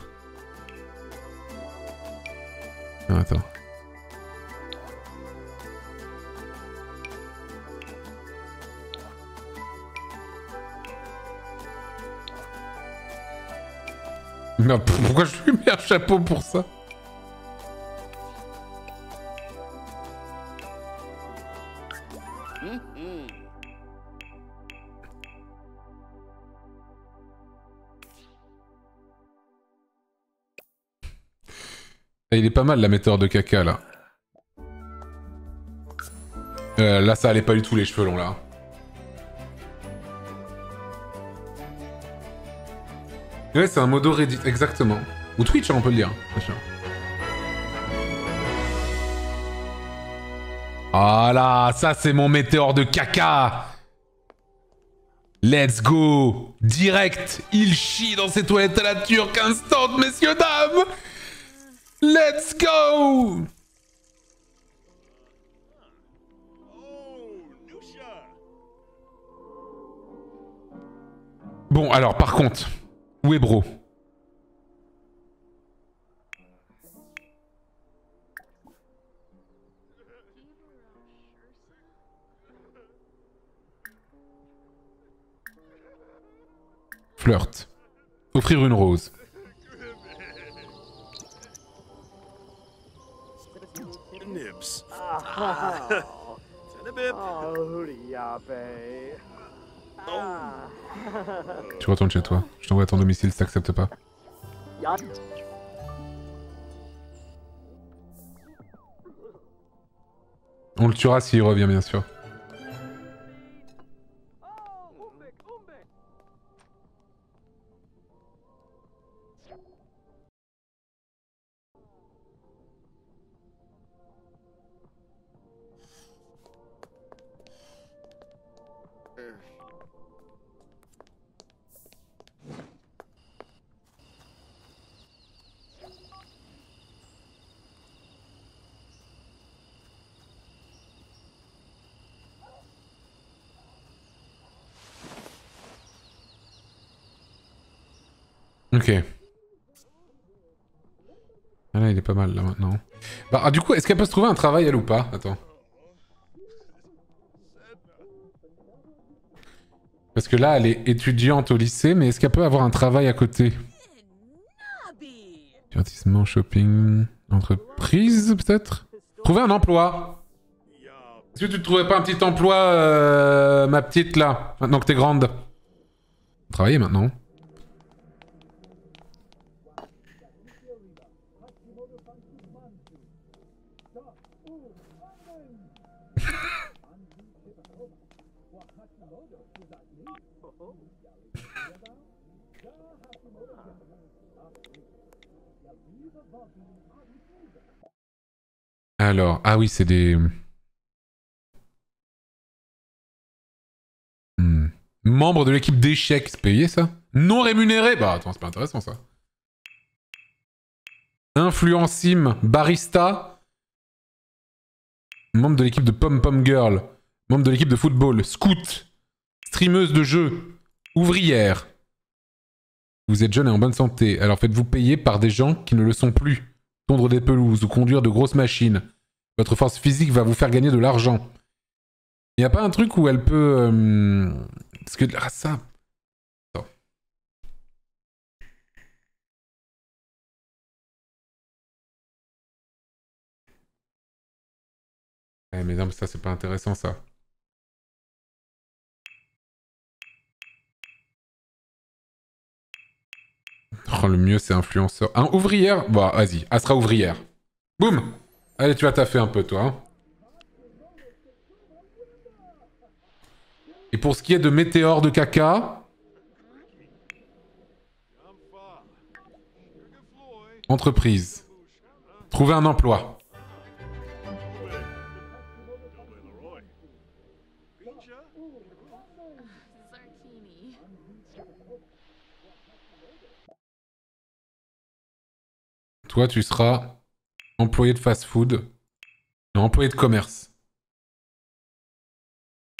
Chapeau pour ça Et Il est pas mal la météore de caca là. Euh, là ça allait pas du tout les cheveux longs là. Ouais c'est un modo Reddit, exactement. Ou Twitch hein, on peut le dire. Voilà, ça c'est mon météore de caca. Let's go. Direct, il chie dans ses toilettes à la turque instant, messieurs, dames. Let's go. Bon, alors, par contre, où est Bro? Flirt. Offrir une rose. Tu retournes chez toi. Je t'envoie à ton domicile si t'acceptes pas. On le tuera s'il revient, bien sûr. Ok. Ah là, il est pas mal là maintenant. Bah, ah, du coup, est-ce qu'elle peut se trouver un travail elle ou pas? Attends. Parce que là, elle est étudiante au lycée, mais est-ce qu'elle peut avoir un travail à côté? Divertissement, shopping, entreprise peut-être? Trouver un emploi Est-ce que tu te trouvais pas un petit emploi, euh, ma petite là, maintenant que t'es grande Travailler maintenant. Alors, ah oui, c'est des... Hmm. Membre de l'équipe d'échecs, c'est payé ça? Non rémunéré Bah attends, c'est pas intéressant ça. Influencime, barista. Membre de l'équipe de Pom Pom Girl. Membre de l'équipe de football. Scout. Streameuse de jeux. Ouvrière. Vous êtes jeune et en bonne santé, alors faites-vous payer par des gens qui ne le sont plus. Des pelouses ou conduire de grosses machines. Votre force physique va vous faire gagner de l'argent. Il n'y a pas un truc où elle peut... euh, que... Ah ça... Eh mais non, mais ça c'est pas intéressant ça. Oh, le mieux c'est influenceur. Un ouvrière? Bah vas-y, elle sera ouvrière. Boum Allez, tu vas taffer un peu toi. hein. Et pour ce qui est de météore de caca... Entreprise. Trouver un emploi. Toi, tu seras employé de fast-food. Non, employé de commerce.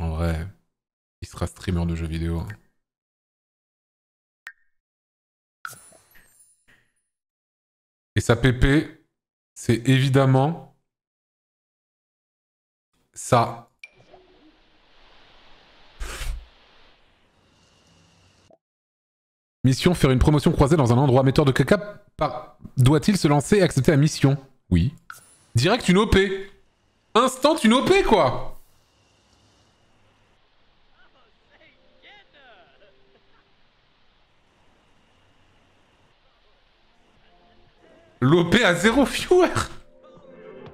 En vrai, il sera streamer de jeux vidéo. hein. Et sa PP, c'est évidemment ça. Mission faire une promotion croisée dans un endroit metteur de caca. Doit-il se lancer et accepter la mission? Oui. Direct une OP. Instant une OP quoi. L'OP à zéro viewer.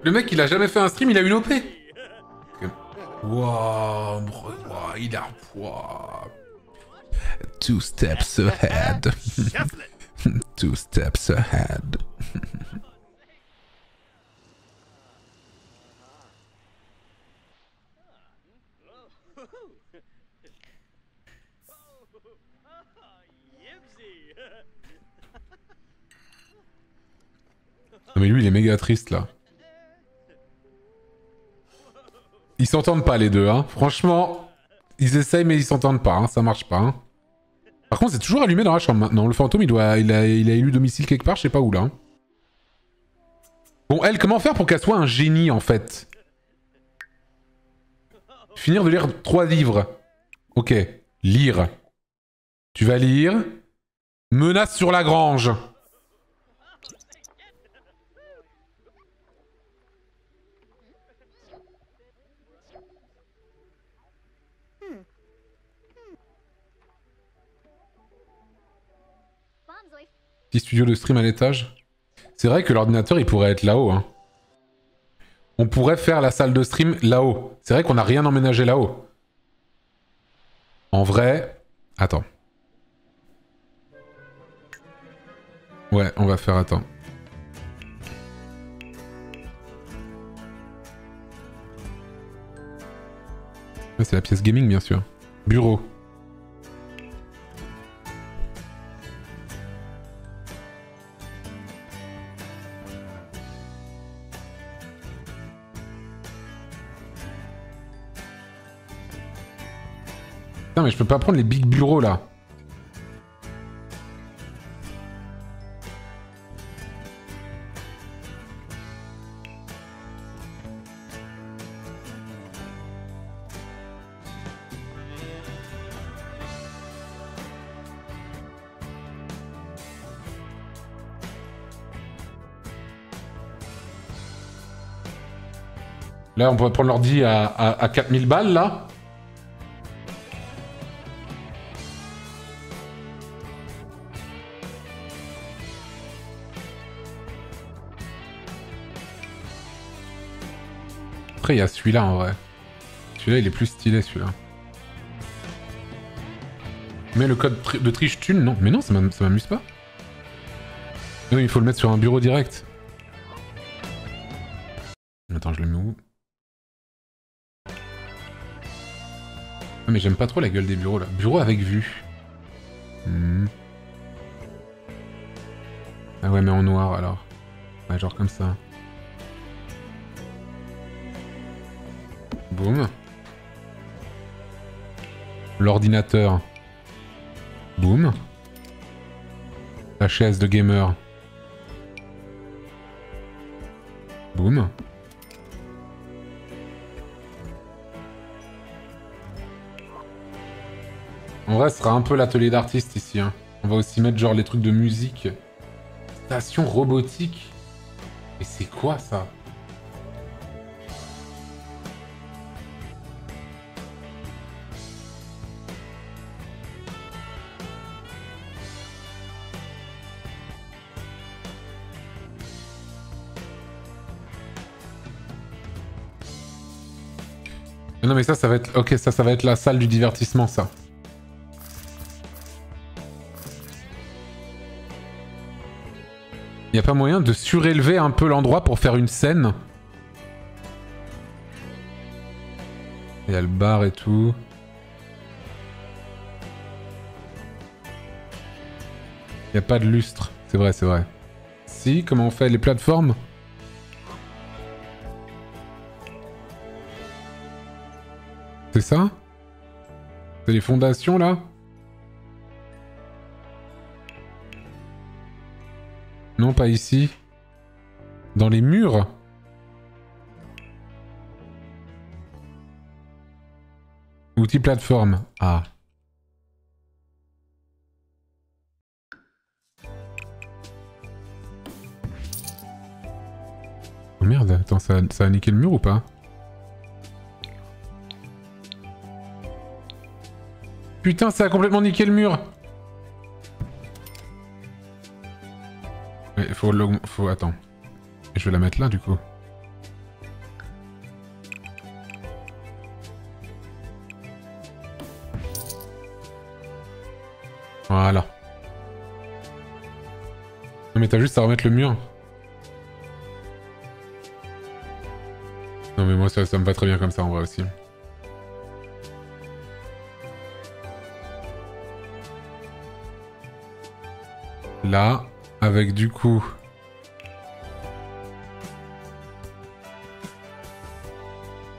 Le mec il a jamais fait un stream, il a une OP. Wow, il a... Two steps ahead. Two steps ahead. Non mais lui il est méga triste là. Ils s'entendent pas les deux, hein. Franchement, ils essayent mais ils s'entendent pas, hein. ça marche pas. hein. Par contre, c'est toujours allumé dans la chambre maintenant. Le fantôme, il doit, il a, il élu domicile quelque part, je sais pas où là. hein. Bon, elle, comment faire pour qu'elle soit un génie en fait? Finir de lire trois livres. Ok, lire. Tu vas lire. Menace sur la grange. Studio de stream à l'étage. C'est vrai que l'ordinateur, il pourrait être là-haut. Hein. On pourrait faire la salle de stream là-haut. C'est vrai qu'on n'a rien emménagé là-haut. En vrai... Attends. Ouais, on va faire... Attends. C'est la pièce gaming, bien sûr. Bureau. Non mais je peux pas prendre les big bureaux là. Là, on pourrait prendre l'ordi à, à, à 4000 balles, là. Après, il y a celui-là, en vrai. Celui-là, il est plus stylé, celui-là. Mais le code de triche thune, non. Mais non, ça m'amuse pas. Non, il faut le mettre sur un bureau direct. Attends, je le mets où? Ah, mais j'aime pas trop la gueule des bureaux là. Bureau avec vue. Hmm. Ah ouais, mais en noir alors. Ouais, genre comme ça. Boum. L'ordinateur. Boum. La chaise de gamer. Boum. En vrai, ce sera un peu l'atelier d'artiste ici. hein. On va aussi mettre genre les trucs de musique. Station robotique. Et c'est quoi ça? Mais ça, ça va être... Ok, ça, ça va être la salle du divertissement, ça. Y a pas moyen de surélever un peu l'endroit pour faire une scène? Il y a le bar et tout. Y a pas de lustre. C'est vrai, c'est vrai. Si, comment on fait les plateformes? C'est ça C'est les fondations là Non, pas ici. Dans les murs Outil plateforme. Ah. Oh merde, attends, ça, ça a niqué le mur ou pas? Putain, ça a complètement niqué le mur Mais faut faut... Attends. Je vais la mettre là, du coup. Voilà. Non mais t'as juste à remettre le mur. Non mais moi ça, ça me va très bien comme ça en vrai aussi. Là, avec du coup...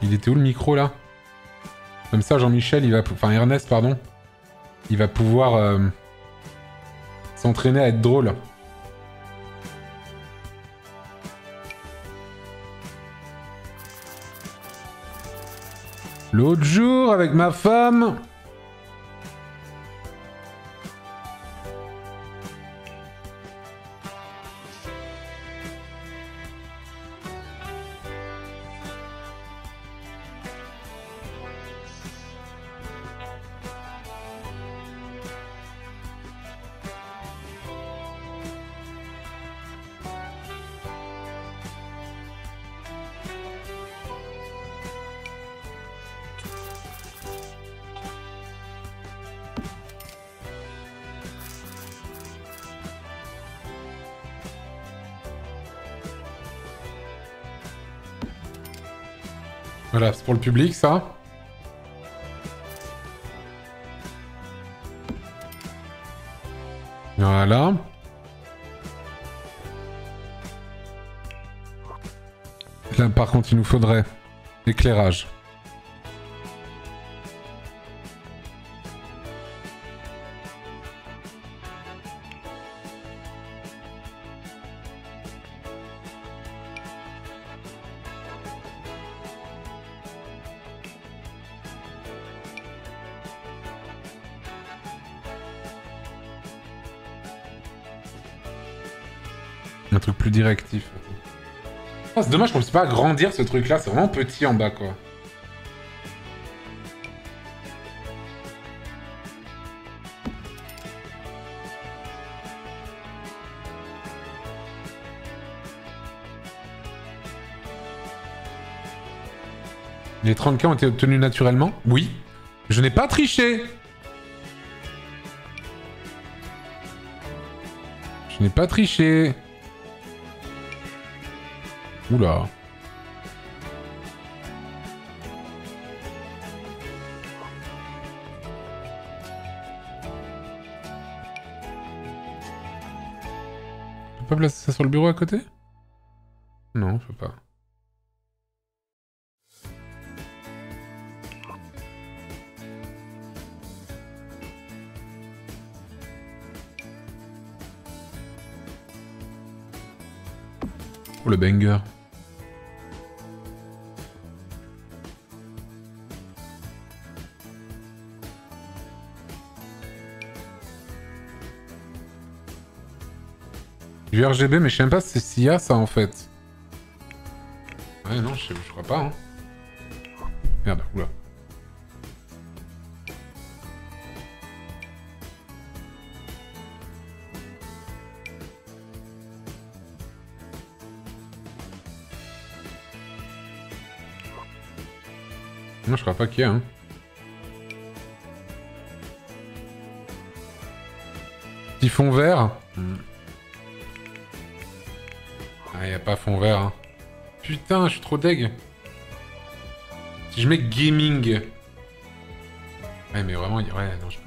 Il était où le micro là? Comme ça Jean-Michel, il va... Enfin Ernest, pardon. Il va pouvoir euh, s'entraîner à être drôle. L'autre jour, avec ma femme... Voilà, c'est pour le public ça. Voilà. Là par contre il nous faudrait éclairage. Directif. Ah, c'est dommage qu'on ne puisse pas agrandir ce truc-là, c'est vraiment petit en bas, quoi. Les 30K ont été obtenus naturellement? Oui. Je n'ai pas triché Je n'ai pas triché. Oula. Je peux pas placer ça sur le bureau à côté? Non, je peux pas. Oh le banger. RGB, mais je sais même pas si s'il y a ça en fait. Ouais, non, je, je crois pas. Hein. Merde, oula. Non, je crois pas qu'il y a. Hein. Petit vert. Hmm. Pas fond vert. Hein. Putain, je suis trop deg. Si je mets gaming. Ouais, mais vraiment, ouais, non, je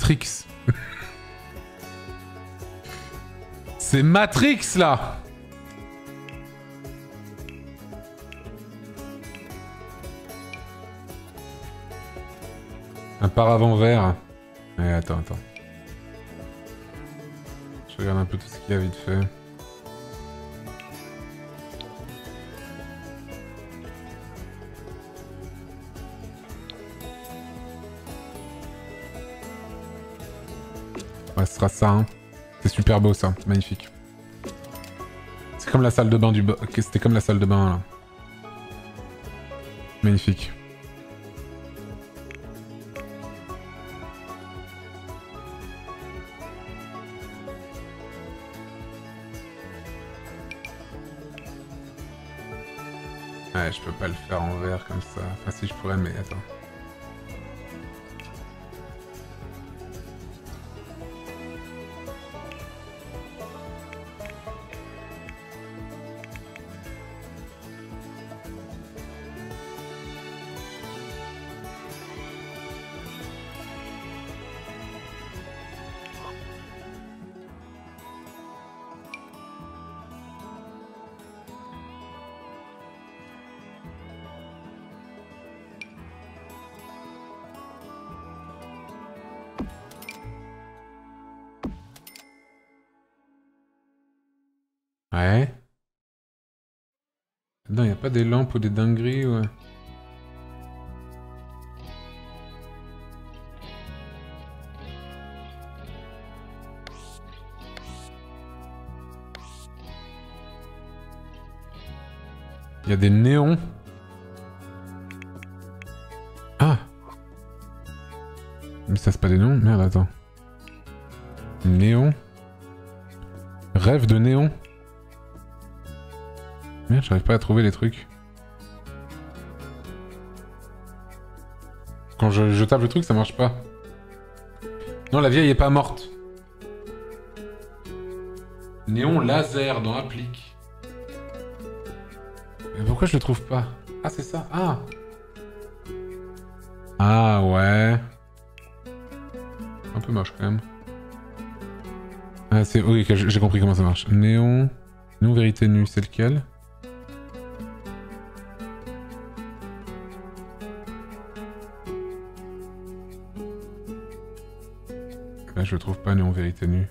Matrix. c'est Matrix, là Un paravent vert. Ouais, attends, attends. Je regarde un peu tout ce qu'il y a vite fait. Ça. hein. C'est super beau ça, magnifique. C'est comme la salle de bain du... c'était comme la salle de bain là. Magnifique. Je peux pas le faire en vert comme ça. Enfin, si je pourrais, mais attends. Des lampes ou des dingueries, ouais. Il y a des néons. Ah Mais ça c'est pas des néons Merde, attends. Néon Rêve de néon Merde, j'arrive pas à trouver les trucs. Quand je, tape le truc, ça marche pas. Non, la vieille est pas morte. Néon laser dans applique. Mais pourquoi je le trouve pas? Ah, c'est ça. Ah. Ah, ouais. Un peu moche quand même. Ah, c'est... Oui, j'ai compris comment ça marche. Néon... Néon vérité nue, c'est lequel? Je le trouve pas, Néon vérité nue.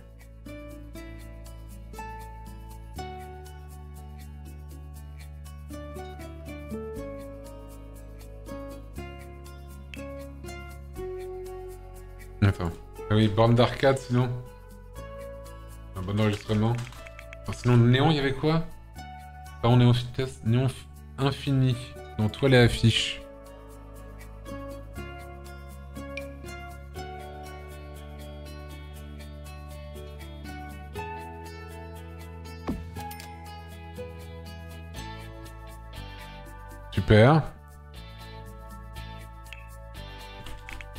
Attends. Ah oui, borne d'arcade sinon. Un bon enregistrement. Sinon, néon, il y avait quoi? Pas en néon néon infini. Dans toi les affiches.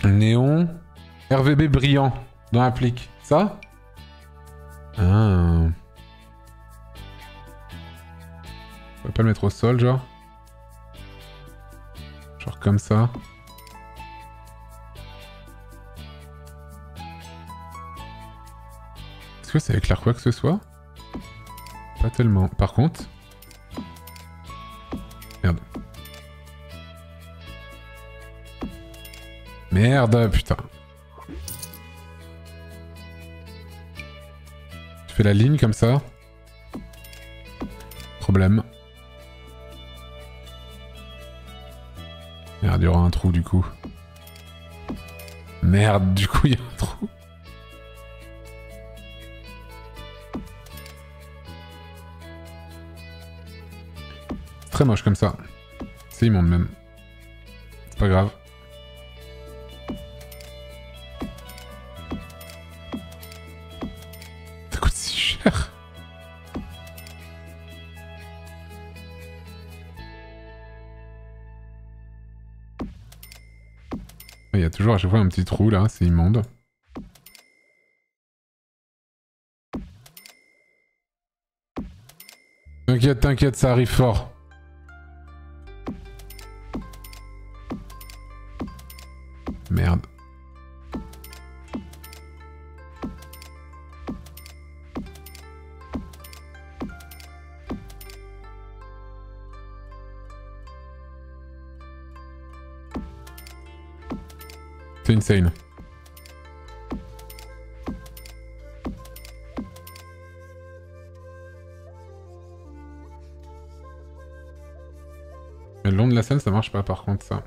Néon. RVB brillant dans l'applique. Ça? Ah. On va pas le mettre au sol, genre Genre comme ça. Est-ce que ça éclaire quoi que ce soit Pas tellement. Par contre... Merde, putain. Tu fais la ligne comme ça? Problème. Merde, il y aura un trou du coup. Merde, du coup, il y a un trou. Très moche comme ça. C'est immonde même. C'est pas grave. Il y a toujours à chaque fois un petit trou là, c'est immonde. T'inquiète, t'inquiète, ça arrive fort. Mais le long de la scène, ça marche pas par contre, ça.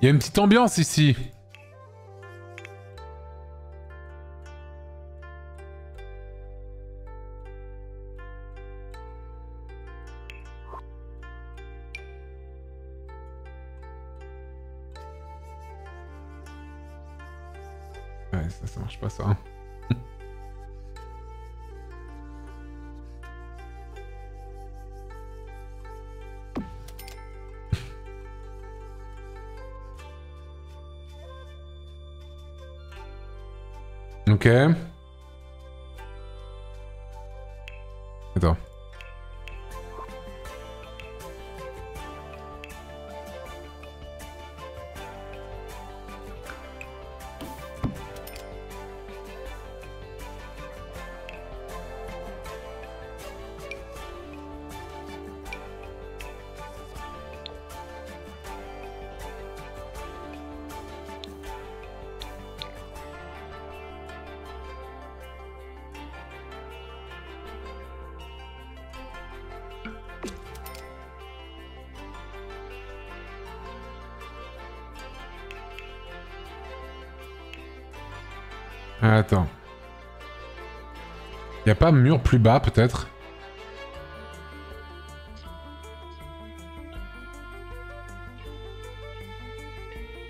Il y a une petite ambiance ici. Ok. Y a pas mur plus bas, peut-être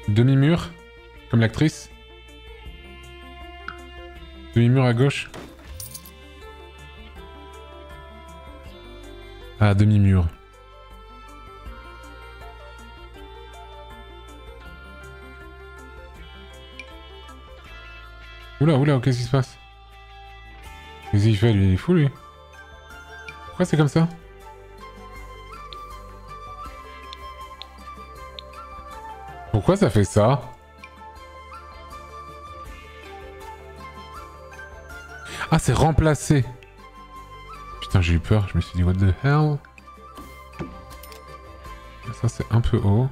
Demi-mur Comme l'actrice Demi-mur à gauche Ah, demi-mur. Oula, oula, qu'est-ce qui se passe? Qu'est-ce qu'il fait, lui Il est fou, lui. Pourquoi c'est comme ça Pourquoi ça fait ça Ah, c'est remplacé. Putain, j'ai eu peur, je me suis dit, what the hell? Ça, c'est un peu haut.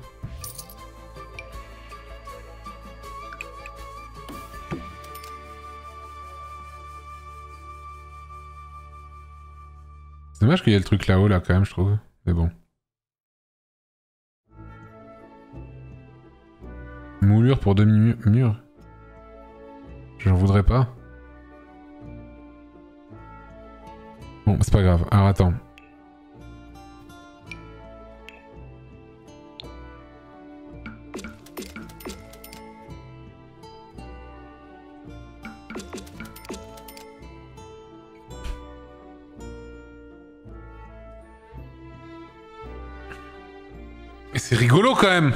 Dommage qu'il y ait le truc là-haut, là, quand même, je trouve. Mais bon. Moulure pour demi-mur. J'en voudrais pas. Bon, c'est pas grave. Alors, attends. C'est rigolo quand même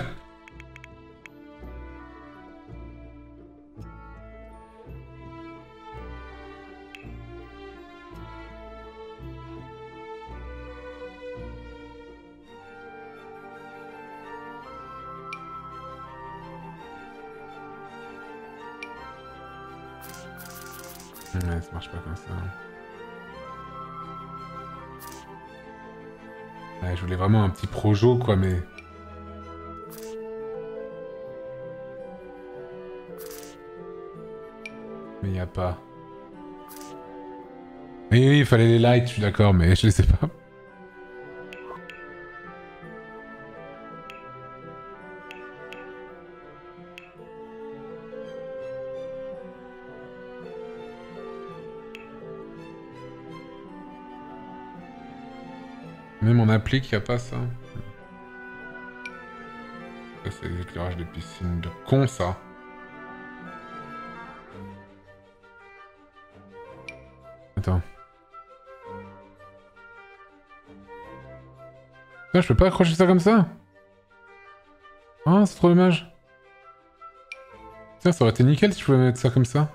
Ouais, ça marche pas comme ça. Ouais, je voulais vraiment un petit projo, quoi, mais... Oui, il fallait les lights, je suis d'accord, mais je les sais pas. Même en applique, y a pas ça. Ça, c'est l'éclairage de piscine de con, ça. Ah, je peux pas accrocher ça comme ça Ah, c'est trop dommage. Tiens, ça aurait été nickel si je pouvais mettre ça comme ça.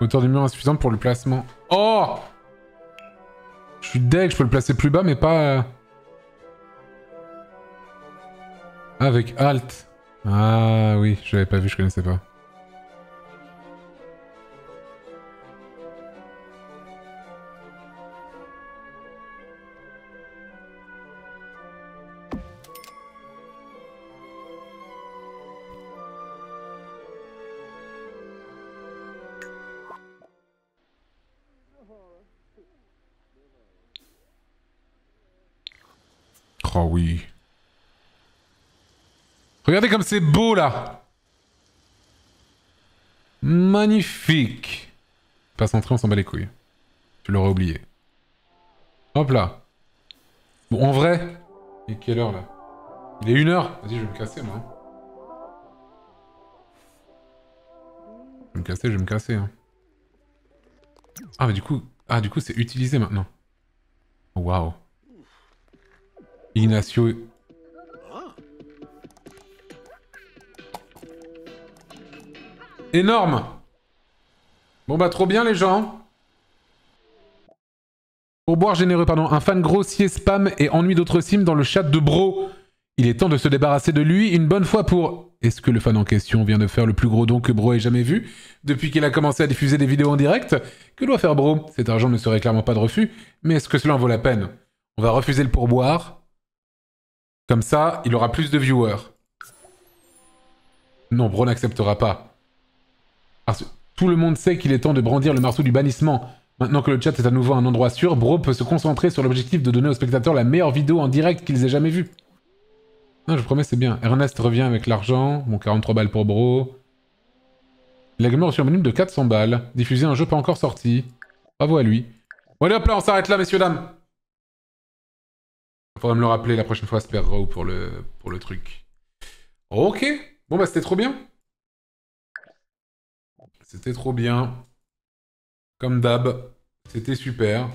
Hauteur du mur insuffisante pour le placement. Oh Je suis deg, je peux le placer plus bas, mais pas... euh, Avec Alt. Ah oui, je l'avais pas vu, je connaissais pas. Regardez comme c'est beau là Magnifique Pas centré, on s'en bat les couilles. Tu l'aurais oublié. Hop là. Bon, en vrai... Est quelle heure là? Il est une heure Vas-y, je vais me casser moi. Je vais me casser, je vais me casser. Hein. Ah mais du coup... Ah du coup c'est utilisé maintenant. Waouh. Ignacio... Énorme Bon bah trop bien les gens Pourboire généreux, pardon. Un fan grossier spam et ennuie d'autres sims dans le chat de bro. Il est temps de se débarrasser de lui une bonne fois pour... Est-ce que le fan en question vient de faire le plus gros don que bro ait jamais vu Depuis qu'il a commencé à diffuser des vidéos en direct? Que doit faire bro? Cet argent ne serait clairement pas de refus, mais est-ce que cela en vaut la peine? On va refuser le pourboire. Comme ça, il aura plus de viewers. Non, bro n'acceptera pas. Tout le monde sait qu'il est temps de brandir le marteau du bannissement. Maintenant que le chat est à nouveau un endroit sûr, Bro peut se concentrer sur l'objectif de donner aux spectateurs la meilleure vidéo en direct qu'ils aient jamais vue. Non, je promets, c'est bien. Ernest revient avec l'argent. Bon, 43 balles pour Bro. Il a également reçu un menu de 400 balles. Diffuser un jeu pas encore sorti. Bravo à lui. Bon, allez hop là, on s'arrête là, messieurs, dames. Faudra me le rappeler la prochaine fois, Spare Row, pour pour le truc. Ok. Bon, bah, c'était trop bien. C'était trop bien. Comme d'hab, c'était super.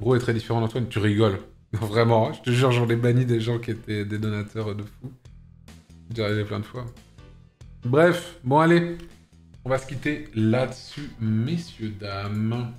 Bro est très différent d'Antoine, tu rigoles. Vraiment, je te jure, j'en ai banni des gens qui étaient des donateurs de fou. J'ai arrivé plein de fois. Bref, bon allez, on va se quitter là-dessus, messieurs, dames.